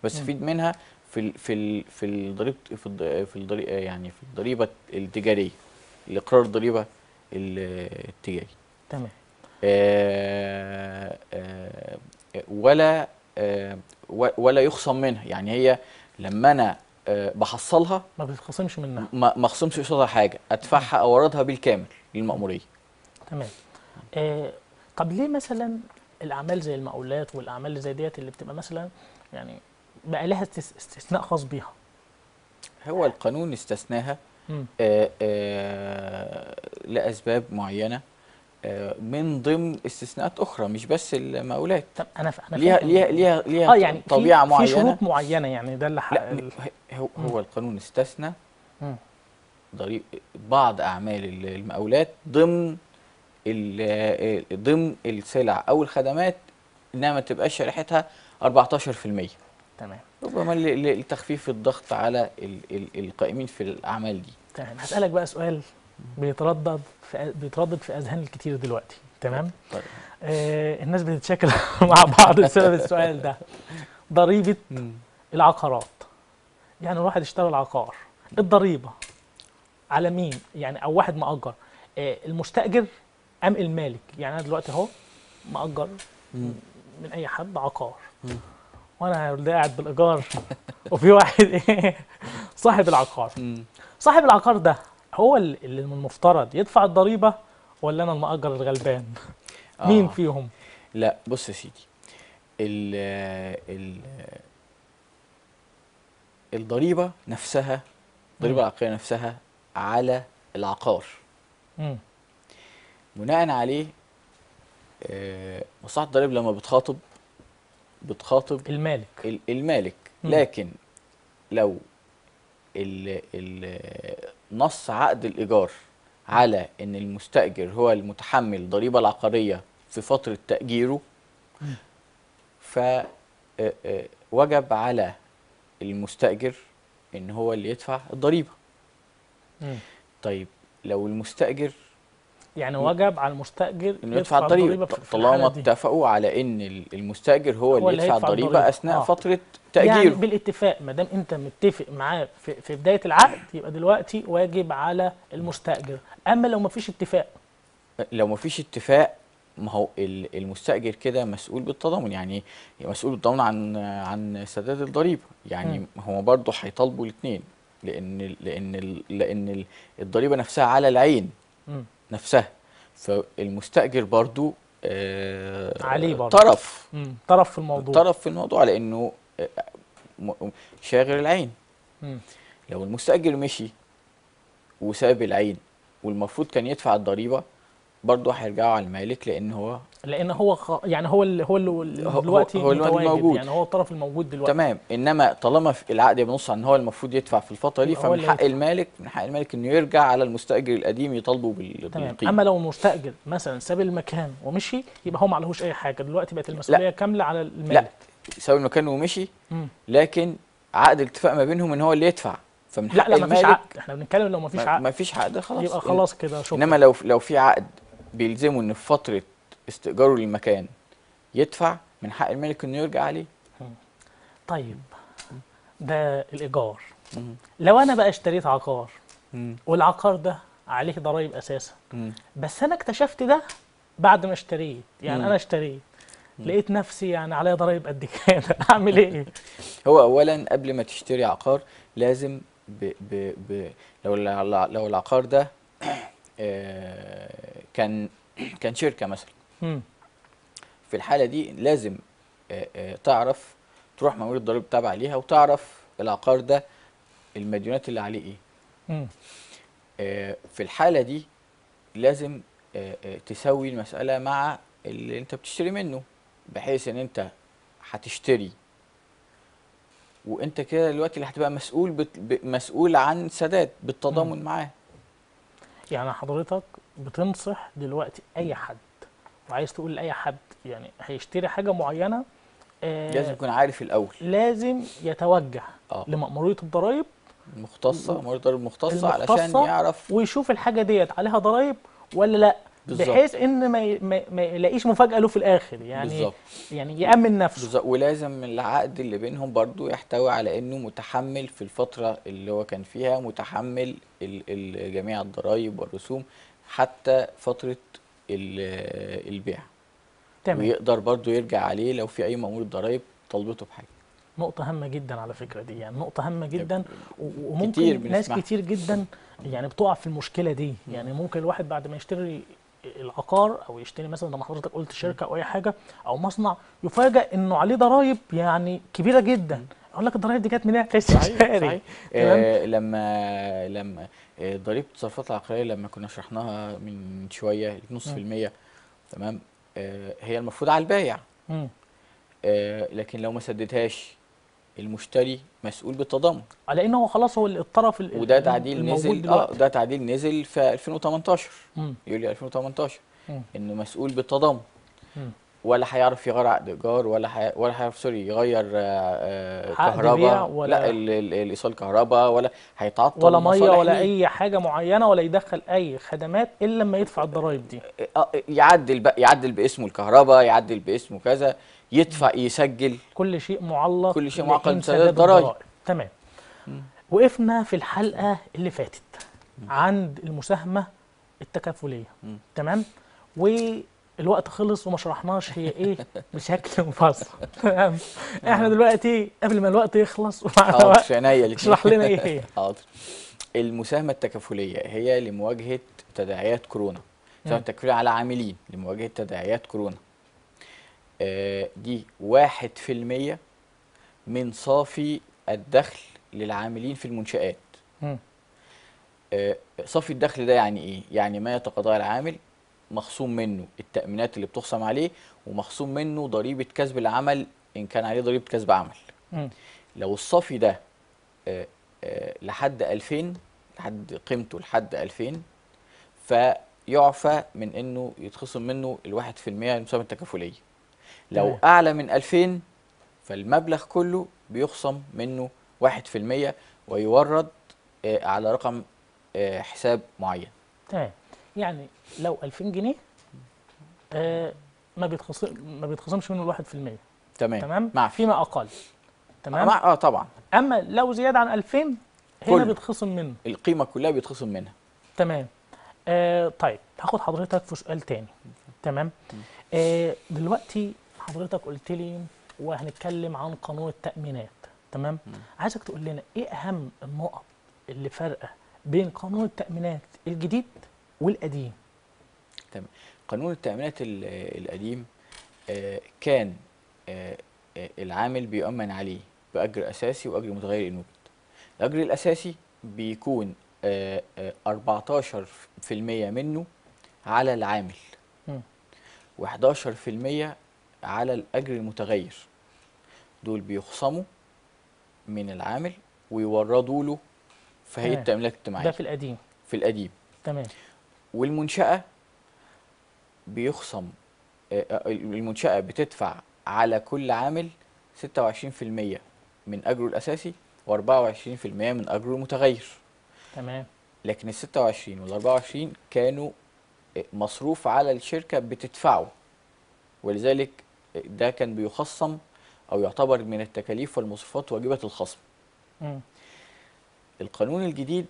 [SPEAKER 2] بستفيد منها في ال في ال في الضريبه في في الضريبه يعني في الضريبة التجارية. الإقرار الضريبه ال- التجاري.
[SPEAKER 1] تمام.
[SPEAKER 2] آه، آه، ولا آه، و- ولا يخصم منها. يعني هي لما أنا آه، بحصلها
[SPEAKER 1] ما بتتخصمش منها.
[SPEAKER 2] ما اخصمش قصادها حاجة. أدفعها أوردها بالكامل للمأمورية.
[SPEAKER 1] تمام. آه طب ليه مثلا الأعمال زي المقاولات والأعمال اللي زي ديت اللي بتبقى مثلا يعني بقى لها استثناء خاص بيها؟
[SPEAKER 2] هو القانون استثناها. آه، آه، لأسباب معينة. آه، من ضمن استثناءات أخرى مش بس المقاولات.
[SPEAKER 1] طب أنا ف... أنا
[SPEAKER 2] ليها. ليها ليها ليها
[SPEAKER 1] آه يعني في-
[SPEAKER 2] طبيعة
[SPEAKER 1] في
[SPEAKER 2] معينة.
[SPEAKER 1] شروط معينة يعني ده اللي ح...
[SPEAKER 2] لا
[SPEAKER 1] ال-
[SPEAKER 2] هو هو القانون استثنى. ضريب بعض أعمال ال- المقاولات ضمن ال- ضمن السلع أو الخدمات إنها ما تبقاش شريحتها 14%
[SPEAKER 1] تمام.
[SPEAKER 2] ربما لتخفيف الضغط على ال- ال- القائمين في الأعمال دي.
[SPEAKER 1] تمام. هسألك بقى سؤال بيتردد في بيتردد في أذهان الكتير دلوقتي تمام؟
[SPEAKER 2] طيب.
[SPEAKER 1] آه الناس بتتشكل مع بعض بسبب السؤال ده. ضريبة العقارات. يعني الواحد اشترى العقار الضريبة على مين؟ يعني أو واحد مأجر. آه المستأجر أم المالك؟ يعني أنا دلوقتي أهو مأجر. من أي حد عقار.
[SPEAKER 2] مم.
[SPEAKER 1] وأنا قاعد بالإيجار وفي واحد إيه صاحب العقار.
[SPEAKER 2] مم.
[SPEAKER 1] صاحب العقار ده هو ال- اللي من المفترض يدفع الضريبة ولا أنا المأجر الغلبان مين
[SPEAKER 2] آه.
[SPEAKER 1] فيهم
[SPEAKER 2] لا بص يا سيدي ال ال الضريبة نفسها الضريبة
[SPEAKER 1] مم.
[SPEAKER 2] العقارية نفسها على العقار
[SPEAKER 1] مم.
[SPEAKER 2] بناء عليه آه، مصلحة الضريبة لما بتخاطب بتخاطب
[SPEAKER 1] المالك
[SPEAKER 2] ال- المالك
[SPEAKER 1] مم.
[SPEAKER 2] لكن لو ال ال نص عقد الإيجار على إن المستأجر هو المتحمل الضريبة العقارية في فترة تأجيره
[SPEAKER 1] مم.
[SPEAKER 2] فوجب على المستأجر إن هو اللي يدفع الضريبة
[SPEAKER 1] مم.
[SPEAKER 2] طيب لو المستأجر
[SPEAKER 1] يعني وجب على المستأجر
[SPEAKER 2] إنه يدفع
[SPEAKER 1] في
[SPEAKER 2] طالما. اتفقوا على إن ال- المستأجر هو اللي يدفع الضريبة. أثناء
[SPEAKER 1] آه.
[SPEAKER 2] فترة
[SPEAKER 1] يعني
[SPEAKER 2] تأجيره
[SPEAKER 1] بالاتفاق ما دام أنت متفق معاه في, في بداية العقد يبقى دلوقتي واجب على المستأجر أما لو ما فيش اتفاق
[SPEAKER 2] لو مفيش اتفاق ما هو ال- المستأجر كده مسؤول بالتضامن يعني مسؤول بالتضامن عن عن سداد الضريبة يعني
[SPEAKER 1] مم.
[SPEAKER 2] هو برضه هيطالبوا الاثنين لأن ال- لأن ال- لأن ال- الضريبة نفسها على العين
[SPEAKER 1] مم.
[SPEAKER 2] نفسها فالمستأجر برضه آه
[SPEAKER 1] عليه برضه.
[SPEAKER 2] طرف
[SPEAKER 1] مم. طرف في الموضوع
[SPEAKER 2] طرف في الموضوع لأنه آه، م- شاغل العين
[SPEAKER 1] مم.
[SPEAKER 2] لو المستأجر مشي وساب العين والمفروض كان يدفع الضريبة برضه هيرجعوا على المالك لأن هو
[SPEAKER 1] لأن هو خ... يعني هو اللي هو اللي
[SPEAKER 2] هو-
[SPEAKER 1] دلوقتي
[SPEAKER 2] هو اللي موجود.
[SPEAKER 1] يعني هو الطرف الموجود دلوقتي.
[SPEAKER 2] تمام. إنما طالما في العقد بنص إن هو المفروض يدفع في الفترة دي فمن حق. المالك من حق المالك إنه يرجع على المستأجر القديم يطالبه بال-
[SPEAKER 1] تمام.
[SPEAKER 2] بالقيمة.
[SPEAKER 1] أما لو المستاجر مثلا ساب المكان ومشي يبقى هو ما عليهوش أي حاجة. دلوقتي بقت المسؤولية كاملة على
[SPEAKER 2] لا.
[SPEAKER 1] المالك.
[SPEAKER 2] ساب المكان ومشي. لكن عقد الاتفاق ما بينهم إن هو اللي يدفع. فمن
[SPEAKER 1] لا لا ما فيش
[SPEAKER 2] المالك
[SPEAKER 1] عقد. إحنا بنتكلم لو ما فيش
[SPEAKER 2] ما
[SPEAKER 1] عقد.
[SPEAKER 2] ما فيش عقد خلاص.
[SPEAKER 1] يبقى خلاص كده شكرا.
[SPEAKER 2] إنما لو لو في عقد بيلزمه إن في فترة استئجاره للمكان يدفع من حق المالك إنه يرجع عليه
[SPEAKER 1] طيب ده
[SPEAKER 2] الإيجار.
[SPEAKER 1] لو أنا بقى اشتريت عقار. والعقار ده عليه ضرائب
[SPEAKER 2] أساسا.
[SPEAKER 1] بس أنا اكتشفت ده بعد ما اشتريت يعني. أنا اشتريت لقيت نفسي يعني عليا ضرائب قد كده أعمل إيه
[SPEAKER 2] هو اولا قبل ما تشتري عقار لازم ب ب ب لو لو العقار ده كان كان شركة مثلا. في الحالة دي لازم آه، آه، تعرف تروح مأمور الضريبة التابعة ليها وتعرف العقار ده المديونات اللي عليه
[SPEAKER 1] إيه.
[SPEAKER 2] آه، في الحالة دي لازم آه، آه، تسوي المسألة مع اللي أنت بتشتري منه بحيث إن أنت هتشتري. وأنت كده دلوقتي اللي هتبقى مسؤول بت... مسؤول عن سداد بالتضامن معاه.
[SPEAKER 1] يعني حضرتك بتنصح دلوقتي أي حد وعايز تقول لأي حد يعني هيشتري حاجة معينة آه
[SPEAKER 2] لازم يكون عارف الأول.
[SPEAKER 1] لازم يتوجه
[SPEAKER 2] آه.
[SPEAKER 1] لمأمورية الضرائب
[SPEAKER 2] مختصه مؤامره ضرائب مختصه علشان يعرف
[SPEAKER 1] ويشوف الحاجة ديت عليها ضرائب ولا لأ.
[SPEAKER 2] بالظبط.
[SPEAKER 1] بحيث إن ما ما يلاقيش مفاجأة له في الآخر يعني
[SPEAKER 2] بالظبط.
[SPEAKER 1] يعني يأمن نفسه.
[SPEAKER 2] بالظبط. ولازم العقد اللي بينهم برضو يحتوي على إنه متحمل في الفترة اللي هو كان فيها متحمل جميع الضرائب والرسوم حتى فترة ال- البيع.
[SPEAKER 1] تمام.
[SPEAKER 2] ويقدر برضو يرجع عليه لو في أي مأمور ضرائب طلبته بحاجة.
[SPEAKER 1] نقطة هامة جدا على فكرة دي يعني نقطة هامة جدا. و-
[SPEAKER 2] كتير
[SPEAKER 1] وممكن ناس. كتير جدا يعني بتقع في المشكلة دي. يعني ممكن الواحد بعد ما يشتري العقار أو يشتري مثلا زي ما حضرتك قلت شركة أو أي حاجة أو مصنع يفاجئ إنه عليه ضرائب يعني كبيرة جدا. يقول لك الضرائب دي كانت منين لسه شاري
[SPEAKER 2] صحيح.
[SPEAKER 1] تمام؟
[SPEAKER 2] آه لما لما آه ضريبة التصرفات العقارية لما كنا شرحناها من شوية نص في المية. تمام؟ آه هي المفروض على البايع. آه لكن لو ما سددهاش المشتري مسؤول بالتضامن
[SPEAKER 1] على انه هو خلاص هو الطرف ال-
[SPEAKER 2] وده تعديل نزل
[SPEAKER 1] آه
[SPEAKER 2] ده تعديل نزل في 2018
[SPEAKER 1] مم.
[SPEAKER 2] يوليو 2018
[SPEAKER 1] مم.
[SPEAKER 2] إنه مسؤول بالتضامن. ولا هيعرف يغير عقد إيجار ولا حي... ولا هيعرف سوري يغير آه، آه، كهرباء.
[SPEAKER 1] ولا-
[SPEAKER 2] لا ال... ال... الايصال كهرباء ولا هيتعطل
[SPEAKER 1] ولا
[SPEAKER 2] مية
[SPEAKER 1] ولا. أي حاجة معينة ولا يدخل أي خدمات إلا لما يدفع الضرائب دي.
[SPEAKER 2] آه، يعدل بقى يعدل باسمه الكهرباء يعدل باسمه كذا يدفع يسجل.
[SPEAKER 1] كل شيء معلق
[SPEAKER 2] كل شيء معلق بسداد
[SPEAKER 1] سداد
[SPEAKER 2] الضرائب.
[SPEAKER 1] تمام. وقفنا في الحلقة اللي فاتت عند المساهمة
[SPEAKER 2] التكافلية.
[SPEAKER 1] تمام. والوقت خلص وما شرحناش هي إيه بشكل مفصل تمام إحنا دلوقتي قبل ما الوقت يخلص
[SPEAKER 2] حاضر في عينيا.
[SPEAKER 1] اشرح لنا إيه هي
[SPEAKER 2] حاضر المساهمة التكافلية هي لمواجهة تداعيات كورونا المساهمة
[SPEAKER 1] مم.
[SPEAKER 2] التكافلية على عاملين لمواجهة تداعيات كورونا آه، دي واحد في المية من صافي الدخل للعاملين في المنشآت. آه، صافي الدخل ده يعني إيه؟ يعني ما يتقاضاه العامل مخصوم منه التأمينات اللي بتخصم عليه ومخصوم منه ضريبة كسب العمل إن كان عليه ضريبة كسب عمل
[SPEAKER 1] مم.
[SPEAKER 2] لو الصافي ده آه، آه، لحد 2000 لحد قيمته لحد 2000 فيعفى من إنه يتخصم منه الواحد في المية المساهمة التكافلية لو
[SPEAKER 1] تمام.
[SPEAKER 2] أعلى من 2000 فالمبلغ كله بيخصم منه واحد في المية ويورد آه، على رقم حساب معين
[SPEAKER 1] تمام يعني لو 2000 جنيه آه ما بيتخصم ما بيتخصمش منه الواحد في المية.
[SPEAKER 2] تمام.
[SPEAKER 1] تمام؟
[SPEAKER 2] معفي
[SPEAKER 1] فيما أقل. تمام؟
[SPEAKER 2] مع آه طبعا.
[SPEAKER 1] أما لو زيادة عن 2000 هنا. بيتخصم منه.
[SPEAKER 2] القيمة كلها بيتخصم منها.
[SPEAKER 1] تمام. آه طيب هاخد حضرتك في سؤال تاني. تمام؟ آه دلوقتي حضرتك قلت لي وهنتكلم عن قانون التأمينات. تمام؟ عايزك تقول لنا إيه أهم النقط اللي فارقة بين قانون التأمينات الجديد والقديم.
[SPEAKER 2] تمام. قانون التأمينات ال- القديم آه، كان آه، آه، العامل بيؤمن عليه بأجر أساسي وأجر متغير إن وجد الأجر الأساسي بيكون آه، آه، 14% منه على العامل.
[SPEAKER 1] مم.
[SPEAKER 2] و11% على الأجر المتغير. دول بيخصموا من العامل ويوردوا له في هيئة. التأمينات
[SPEAKER 1] ده
[SPEAKER 2] الاجتماعية
[SPEAKER 1] في القديم.
[SPEAKER 2] في القديم.
[SPEAKER 1] تمام.
[SPEAKER 2] والمنشأة بيخصم آه، آه، المنشأة بتدفع على كل عامل 26% من أجره الأساسي و24% من أجره المتغير.
[SPEAKER 1] تمام.
[SPEAKER 2] لكن ال 26 وال 24 كانوا آه، مصروف على الشركة بتدفعه. ولذلك ده كان بيخصم أو يعتبر من التكاليف والمصروفات واجبة الخصم.
[SPEAKER 1] مم.
[SPEAKER 2] القانون الجديد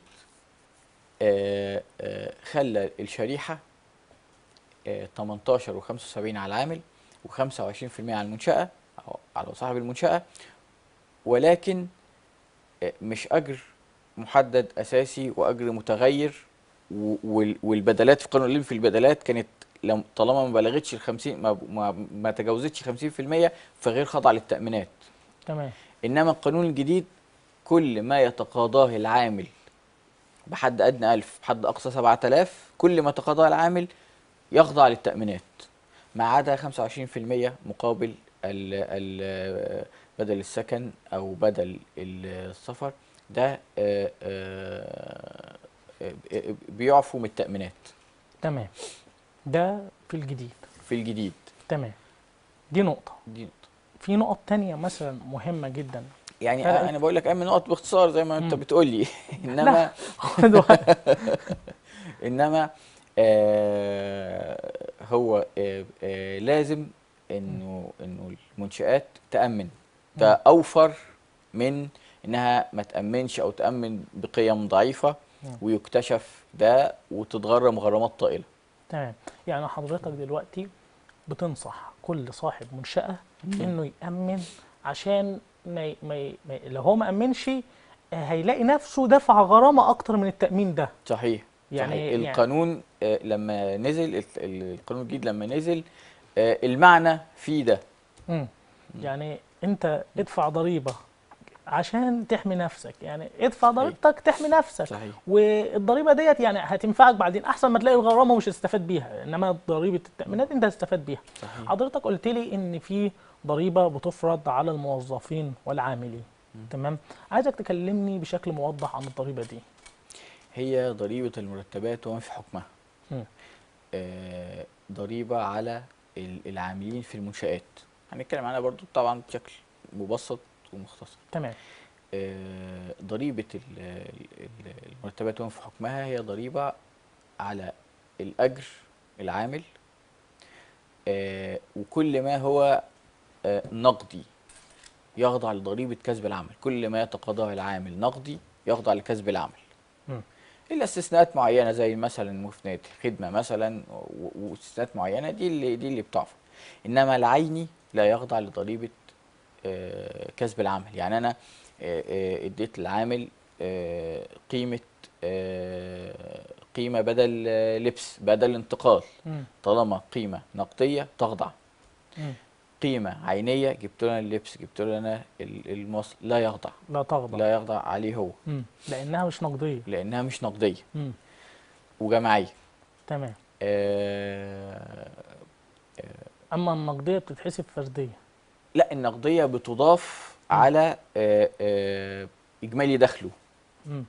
[SPEAKER 2] خلى الشريحة آه، 18 و75 على العامل و25% على المنشأة أو على صاحب المنشأة ولكن آه، مش أجر محدد أساسي وأجر متغير والبدلات في القانون في البدلات كانت لم- طالما ما بلغتش ال 50 ما, ما, ما تجاوزتش 50% فغير خاضعة للتأمينات.
[SPEAKER 1] تمام.
[SPEAKER 2] إنما القانون الجديد كل ما يتقاضاه العامل بحد أدنى 1000 بحد أقصى 7000 كل ما تقاضاه العامل يخضع للتامينات ما عدا 25% مقابل ال ال بدل السكن أو بدل السفر ده آه، آه، بيعفوا من التأمينات.
[SPEAKER 1] تمام. ده في الجديد.
[SPEAKER 2] في الجديد.
[SPEAKER 1] تمام. دي نقطة.
[SPEAKER 2] دي
[SPEAKER 1] في نقط تانية مثلا مهمة جدا.
[SPEAKER 2] يعني
[SPEAKER 1] فرقت.
[SPEAKER 2] أنا بقول لك اهم نقط باختصار زي ما
[SPEAKER 1] أنت.
[SPEAKER 2] بتقول لي
[SPEAKER 1] إنما.
[SPEAKER 2] إنما آه هو آه آه لازم إنه إنه المنشآت تأمن ده اوفر من إنها ما تأمنش أو تأمن بقيم ضعيفة
[SPEAKER 1] مم.
[SPEAKER 2] ويكتشف ده وتتغرم غرامات طائلة
[SPEAKER 1] تمام يعني حضرتك دلوقتي بتنصح كل صاحب منشأة إنه يأمن عشان ما. ما. لو هو ما أمنش آه، هيلاقي نفسه دفع غرامة أكتر من التأمين ده
[SPEAKER 2] صحيح
[SPEAKER 1] يعني-
[SPEAKER 2] صحيح
[SPEAKER 1] يعني-
[SPEAKER 2] القانون آه لما نزل ال- ال- القانون الجديد لما نزل آه المعنى فيه ده
[SPEAKER 1] مم. يعني أنت ادفع ضريبة عشان تحمي نفسك يعني ادفع. ضريبتك تحمي نفسك
[SPEAKER 2] صحيح
[SPEAKER 1] والضريبة ديت يعني هتنفعك بعدين أحسن ما تلاقي الغرامة ومش هتستفاد بيها إنما ضريبة التأمينات أنت هتستفاد بيها
[SPEAKER 2] صحيح
[SPEAKER 1] حضرتك قلت لي إن في ضريبة بتفرض على الموظفين والعاملين. تمام؟ عايزك تكلمني بشكل موضح عن الضريبة دي.
[SPEAKER 2] هي ضريبة المرتبات وما في حكمها. آه، ضريبة على ال- العاملين في المنشآت. هنتكلم عنها برضو طبعا بشكل مبسط ومختصر.
[SPEAKER 1] تمام.
[SPEAKER 2] آه، ال- المرتبات وما في حكمها هي ضريبة على الأجر العامل. آه، وكل ما هو نقدي يخضع لضريبة كسب العمل كل ما يتقاضاه العامل نقدي يخضع لكسب العمل. إلا استثناءات معينة زي مثلا مفنات خدمه مثلا واستثناءات معينة دي اللي دي اللي بتعفى إنما العيني لا يخضع لضريبة آه، كسب العمل يعني أنا آه، آه، اديت للعامل آه، قيمة آه، قيمة بدل آه، لبس بدل انتقال. طالما قيمة نقدية تخضع. قيمة عينية جبت لنا اللبس جبت لنا ال- المواصل لا يخضع.
[SPEAKER 1] لا تغضب
[SPEAKER 2] لا يخضع عليه هو.
[SPEAKER 1] مم. لأنها مش نقدية.
[SPEAKER 2] لأنها مش نقدية.
[SPEAKER 1] مم.
[SPEAKER 2] وجماعية.
[SPEAKER 1] تمام.
[SPEAKER 2] آه
[SPEAKER 1] أما النقدية بتتحسب فردية.
[SPEAKER 2] لا النقدية بتضاف على آه آه إجمالي دخله.
[SPEAKER 1] مم.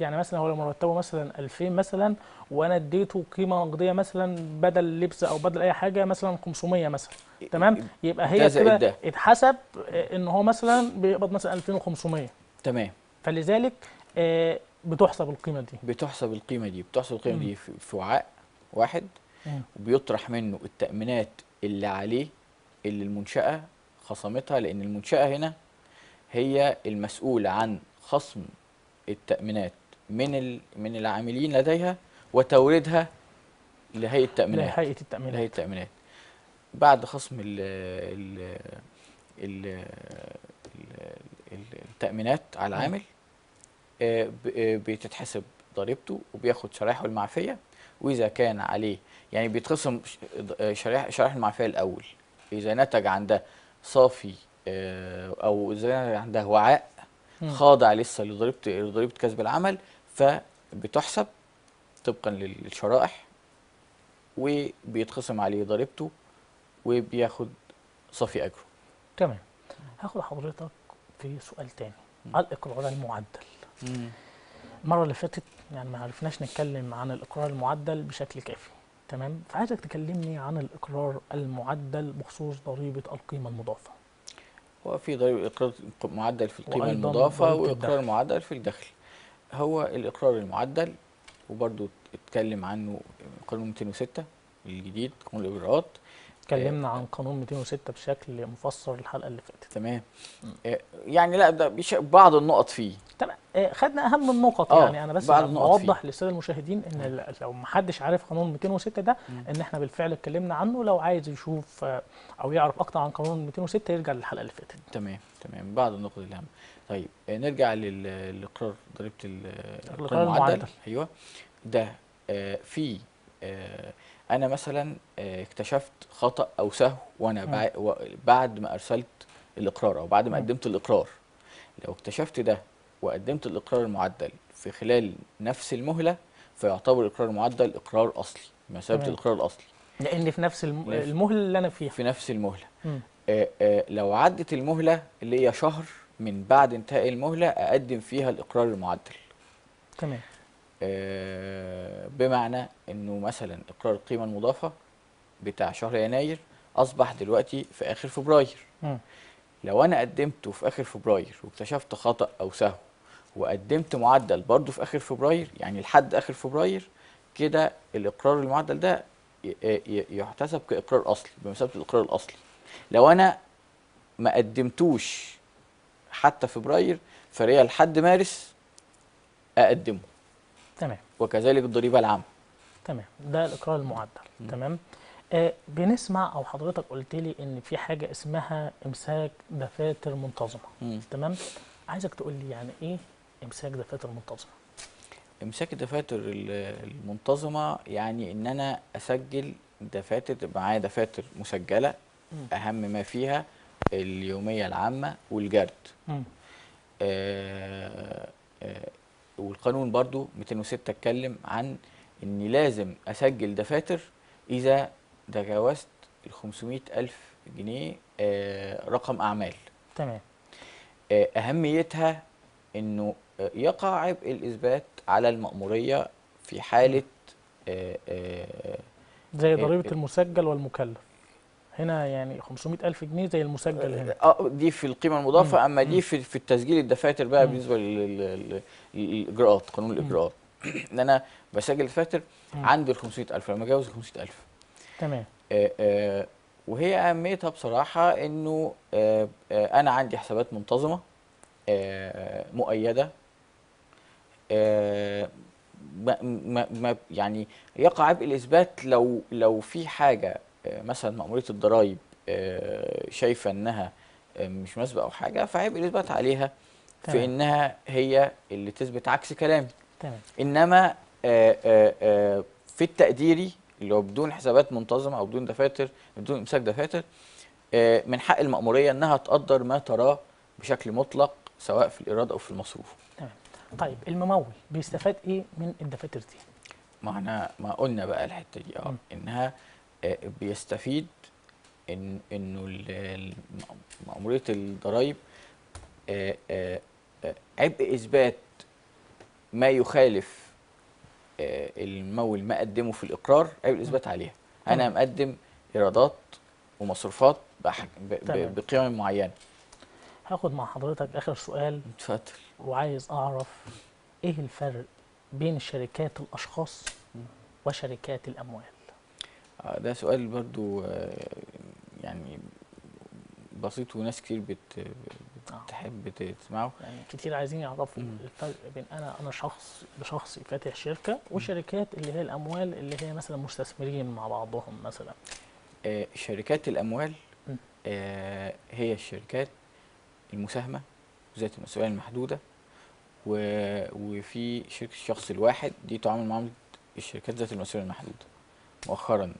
[SPEAKER 1] يعني مثلا هو لو مرتبه مثلا 2000 مثلا وأنا اديته قيمة نقدية مثلا بدل لبس أو بدل أي حاجة مثلا 500 مثلا تمام يبقى
[SPEAKER 2] ده
[SPEAKER 1] هي كده
[SPEAKER 2] ده.
[SPEAKER 1] اتحسب إن هو مثلا بيقبض مثلا 2500
[SPEAKER 2] تمام
[SPEAKER 1] فلذلك آه، بتحسب القيمة دي
[SPEAKER 2] بتحسب القيمة دي بتحسب القيمة
[SPEAKER 1] مم.
[SPEAKER 2] دي في وعاء واحد
[SPEAKER 1] مم.
[SPEAKER 2] وبيطرح منه التأمينات اللي عليه اللي المنشأة خصمتها لأن المنشأة هنا هي المسؤولة عن خصم التأمينات من من العاملين لديها وتوريدها لهيئة التأمينات
[SPEAKER 1] لهيئة التأمينات
[SPEAKER 2] لهيئة التأمينات بعد خصم ال ال ال ال- التأمينات على
[SPEAKER 1] مم.
[SPEAKER 2] العامل آه، آه، بتتحسب ضريبته وبياخد شرائحه المعفية وإذا كان عليه يعني بيتخصم آه، شرائح شرائح المعفية الأول إذا نتج عن ده صافي أو إذا نتج عن ده وعاء. خاضع لسه لضريبة لضريبة كسب العمل فبتحسب طبقا للشرائح وبيتخصم عليه ضريبته وبياخد صافي أجره.
[SPEAKER 1] تمام. هاخد حضرتك في سؤال تاني. على الإقرار المعدل؟ المرة اللي فاتت يعني ما عرفناش نتكلم عن الإقرار المعدل بشكل كافي. تمام؟ فعايزك تكلمني عن الإقرار المعدل بخصوص ضريبة القيمة المضافة.
[SPEAKER 2] هو في ضريبة إقرار معدل في
[SPEAKER 1] القيمة
[SPEAKER 2] المضافة
[SPEAKER 1] وإقرار.
[SPEAKER 2] معدل في الدخل. هو الإقرار المعدل وبرضو اتكلم عنه قانون 206 الجديد قانون الإجراءات.
[SPEAKER 1] اتكلمنا عن قانون 206 بشكل مفصل الحلقة اللي فاتت.
[SPEAKER 2] تمام. آه، يعني لا ده بعض النقط فيه.
[SPEAKER 1] تمام. آه، خدنا أهم النقط
[SPEAKER 2] آه،
[SPEAKER 1] يعني. أنا بس
[SPEAKER 2] النقط أوضح.
[SPEAKER 1] للساده المشاهدين إن لو ما حدش عارف قانون 206 ده إن إحنا بالفعل اتكلمنا عنه. لو عايز يشوف آه، أو يعرف أكتر عن قانون 206 يرجع للحلقة اللي فاتت.
[SPEAKER 2] تمام تمام. بعض النقط الهامه طيب آه، نرجع لل- للاقرار ضريبه ال-
[SPEAKER 1] الإقرار المعدل.
[SPEAKER 2] أيوه. ده في أنا مثلا اكتشفت خطأ أو سهو وأنا بعد ما أرسلت الإقرار أو بعد ما. قدمت الإقرار. لو اكتشفت ده وقدمت الإقرار المعدل في خلال نفس المهلة فيعتبر الإقرار المعدل إقرار أصلي بمثابه
[SPEAKER 1] تمام.
[SPEAKER 2] الإقرار الأصلي
[SPEAKER 1] لأن في نفس الم-
[SPEAKER 2] نفس-
[SPEAKER 1] المهلة اللي أنا فيها
[SPEAKER 2] في نفس المهلة
[SPEAKER 1] مم.
[SPEAKER 2] آه، آه، لو عدت المهلة اللي هي شهر من بعد انتهاء المهلة أقدم فيها الإقرار المعدل
[SPEAKER 1] تمام
[SPEAKER 2] آه، بمعنى إنه مثلا إقرار القيمة المضافة بتاع شهر يناير أصبح دلوقتي في آخر فبراير
[SPEAKER 1] مم.
[SPEAKER 2] لو أنا قدمته في آخر فبراير واكتشفت خطأ أو سهو وقدمت معدل برضه في آخر فبراير يعني لحد آخر فبراير كده الإقرار المعدل ده يحتسب كإقرار أصلي بمثابة الإقرار الأصلي. لو أنا ما قدمتوش حتى فبراير فهي لحد مارس أقدمه.
[SPEAKER 1] تمام.
[SPEAKER 2] وكذلك الضريبة العامة.
[SPEAKER 1] تمام. ده الإقرار المعدل. تمام. آه بنسمع أو حضرتك قلت لي إن في حاجة اسمها إمساك دفاتر منتظمة.
[SPEAKER 2] مم.
[SPEAKER 1] تمام. عايزك تقول لي يعني إيه امساك دفاتر منتظمه
[SPEAKER 2] امساك الدفاتر ال- المنتظمة يعني إن أنا أسجل دفاتر معايا دفاتر مسجلة
[SPEAKER 1] مم.
[SPEAKER 2] أهم ما فيها اليومية العامة والجرد. آه، آه، والقانون برضو 206 اتكلم عن إني لازم أسجل دفاتر إذا تجاوزت ال 500 ألف جنيه آه، رقم أعمال
[SPEAKER 1] تمام
[SPEAKER 2] آه، أهميتها إنه يقع عبء الإثبات على المأمورية في حالة آه، آه،
[SPEAKER 1] زي ضريبة
[SPEAKER 2] إيه.
[SPEAKER 1] المسجل والمكلف هنا يعني 500 ألف جنيه زي المسجل هنا
[SPEAKER 2] آه دي في القيمة المضافة
[SPEAKER 1] مم. أما.
[SPEAKER 2] دي في في التسجيل الدفاتر بقى
[SPEAKER 1] مم.
[SPEAKER 2] لل- للإجراءات قانون الإجراءات إن أنا بسجل دفاتر
[SPEAKER 1] مم.
[SPEAKER 2] عند ال 500000 لما اجاوز ال 500000
[SPEAKER 1] تمام
[SPEAKER 2] آه، آه، وهي أهميتها بصراحة إنه آه، آه، أنا عندي حسابات منتظمة آه، مؤيدة آه، ما ما ما يعني يقع عبء الإثبات لو لو في حاجة آه، مثلا مأمورية الضرائب آه، شايفة إنها آه، مش مناسبة أو حاجة فعبء الإثبات عليها في
[SPEAKER 1] تمام.
[SPEAKER 2] إنها هي اللي تثبت عكس كلامي
[SPEAKER 1] تمام.
[SPEAKER 2] إنما آه، آه، آه، في التقديري اللي هو بدون حسابات منتظمة أو بدون دفاتر بدون إمساك دفاتر آه، من حق المأمورية إنها تقدر ما تراه بشكل مطلق سواء في الإيراد أو في المصروف.
[SPEAKER 1] طيب الممول بيستفاد إيه من الدفاتر دي
[SPEAKER 2] ما إحنا ما قلنا بقى الحتة دي
[SPEAKER 1] آه.
[SPEAKER 2] إنها آه، بيستفيد إن إنه ال- ال- مأمورية الضرائب آه، آه، عبء إثبات ما يخالف الممول ما قدمه في الإقرار عبء الاثبات عليها
[SPEAKER 1] أنا.
[SPEAKER 2] مقدم إيرادات ومصروفات. بقيم معينة
[SPEAKER 1] هاخد مع حضرتك آخر سؤال
[SPEAKER 2] اتفضل
[SPEAKER 1] وعايز أعرف إيه الفرق بين شركات الأشخاص وشركات الأموال
[SPEAKER 2] آه، ده سؤال برضو آه، يعني بسيط وناس كتير بت
[SPEAKER 1] آه.
[SPEAKER 2] بتحب تسمعه
[SPEAKER 1] يعني كتير عايزين يعرفوا. الفرق بين أنا أنا شخص بشخصي فاتح شركة وشركات اللي هي الأموال اللي هي مثلا مستثمرين مع بعضهم مثلا
[SPEAKER 2] آه، شركات الأموال
[SPEAKER 1] م.
[SPEAKER 2] آه، هي الشركات المساهمة ذات المسؤولية المحدودة و- وفي شركة الشخص الواحد دي تعامل معاملة الشركات ذات المسؤولية المحدودة مؤخرا.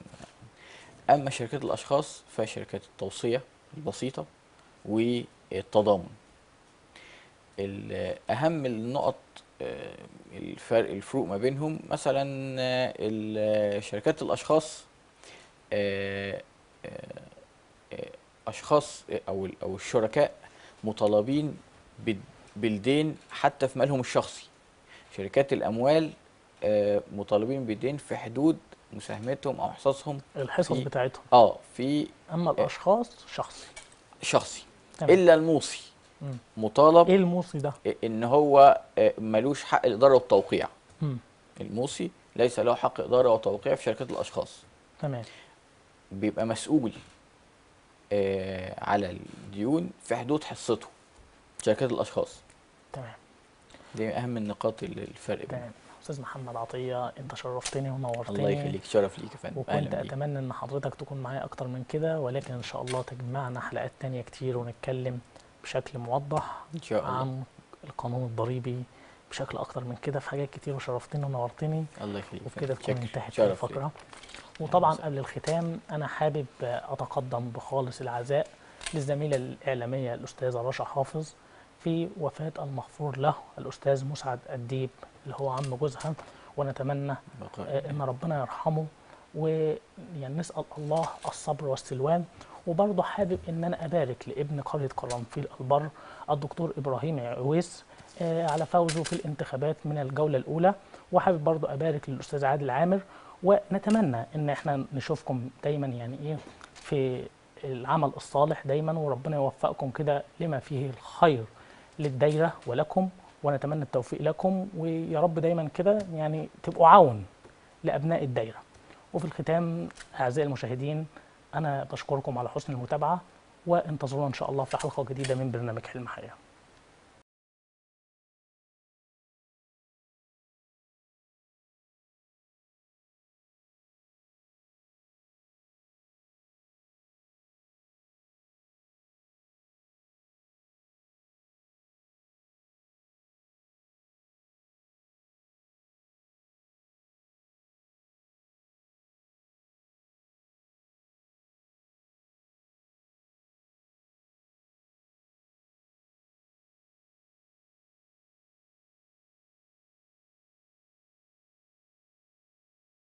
[SPEAKER 2] أما شركات الأشخاص فهي شركات التوصية البسيطة والتضامن. ال- أهم النقط آه، الفرق الفروق ما بينهم مثلا آه، شركات الأشخاص آه، أشخاص أو أو الشركاء مطالبين بال- بالدين حتى في مالهم الشخصي. شركات الأموال آه، مطالبين بالدين في حدود مساهمتهم أو حصصهم
[SPEAKER 1] الحصص
[SPEAKER 2] في-
[SPEAKER 1] بتاعتهم.
[SPEAKER 2] آه في
[SPEAKER 1] أما الأشخاص شخصي.
[SPEAKER 2] شخصي.
[SPEAKER 1] تمام.
[SPEAKER 2] إلا الموصي.
[SPEAKER 1] مم.
[SPEAKER 2] مطالب
[SPEAKER 1] إيه الموصي ده؟
[SPEAKER 2] إن هو آه، ملوش حق الاداره والتوقيع
[SPEAKER 1] مم.
[SPEAKER 2] الموصي ليس له حق إدارة وتوقيع في شركات الأشخاص.
[SPEAKER 1] تمام.
[SPEAKER 2] بيبقى مسؤول آه على الديون في حدود حصته شركات الأشخاص.
[SPEAKER 1] تمام.
[SPEAKER 2] دي أهم النقاط اللي الفرق
[SPEAKER 1] تمام. أستاذ محمد عطية أنت شرفتني ونورتني.
[SPEAKER 2] الله يخليك. شرف ليك يا فندم.
[SPEAKER 1] وكنت أتمنى إن حضرتك تكون معايا أكتر من كده ولكن إن شاء الله تجمعنا حلقات تانية كتير ونتكلم بشكل موضح
[SPEAKER 2] إن شاء الله.
[SPEAKER 1] عن القانون الضريبي بشكل أكتر من كده. في حاجات كتير وشرفتني ونورتني.
[SPEAKER 2] الله يخليك
[SPEAKER 1] وبكده. تكون. انتهت
[SPEAKER 2] ليا.
[SPEAKER 1] وطبعا. قبل الختام أنا حابب أتقدم بخالص العزاء للزميلة الإعلامية الأستاذة رشا حافظ في وفاة المغفور له الأستاذ مسعد الديب اللي هو عم جوزها ونتمنى
[SPEAKER 2] بقاء
[SPEAKER 1] آه، إن ربنا يرحمه ويعني نسأل الله الصبر والسلوان وبرضه حابب إن أنا أبارك لابن قرية قرنفيل البر الدكتور إبراهيم عويس آه، على فوزه في الانتخابات من الجولة الأولى وحابب برضه أبارك للأستاذ عادل عامر ونتمنى إن إحنا نشوفكم دايما يعني إيه في العمل الصالح دايما وربنا يوفقكم كده لما فيه الخير للدايرة ولكم ونتمنى التوفيق لكم ويا رب دايما كده يعني تبقوا عون لأبناء الدايرة. وفي الختام أعزائي المشاهدين أنا بشكركم على حسن المتابعة وانتظرونا إن شاء الله في حلقة جديدة من برنامج حلم حياة.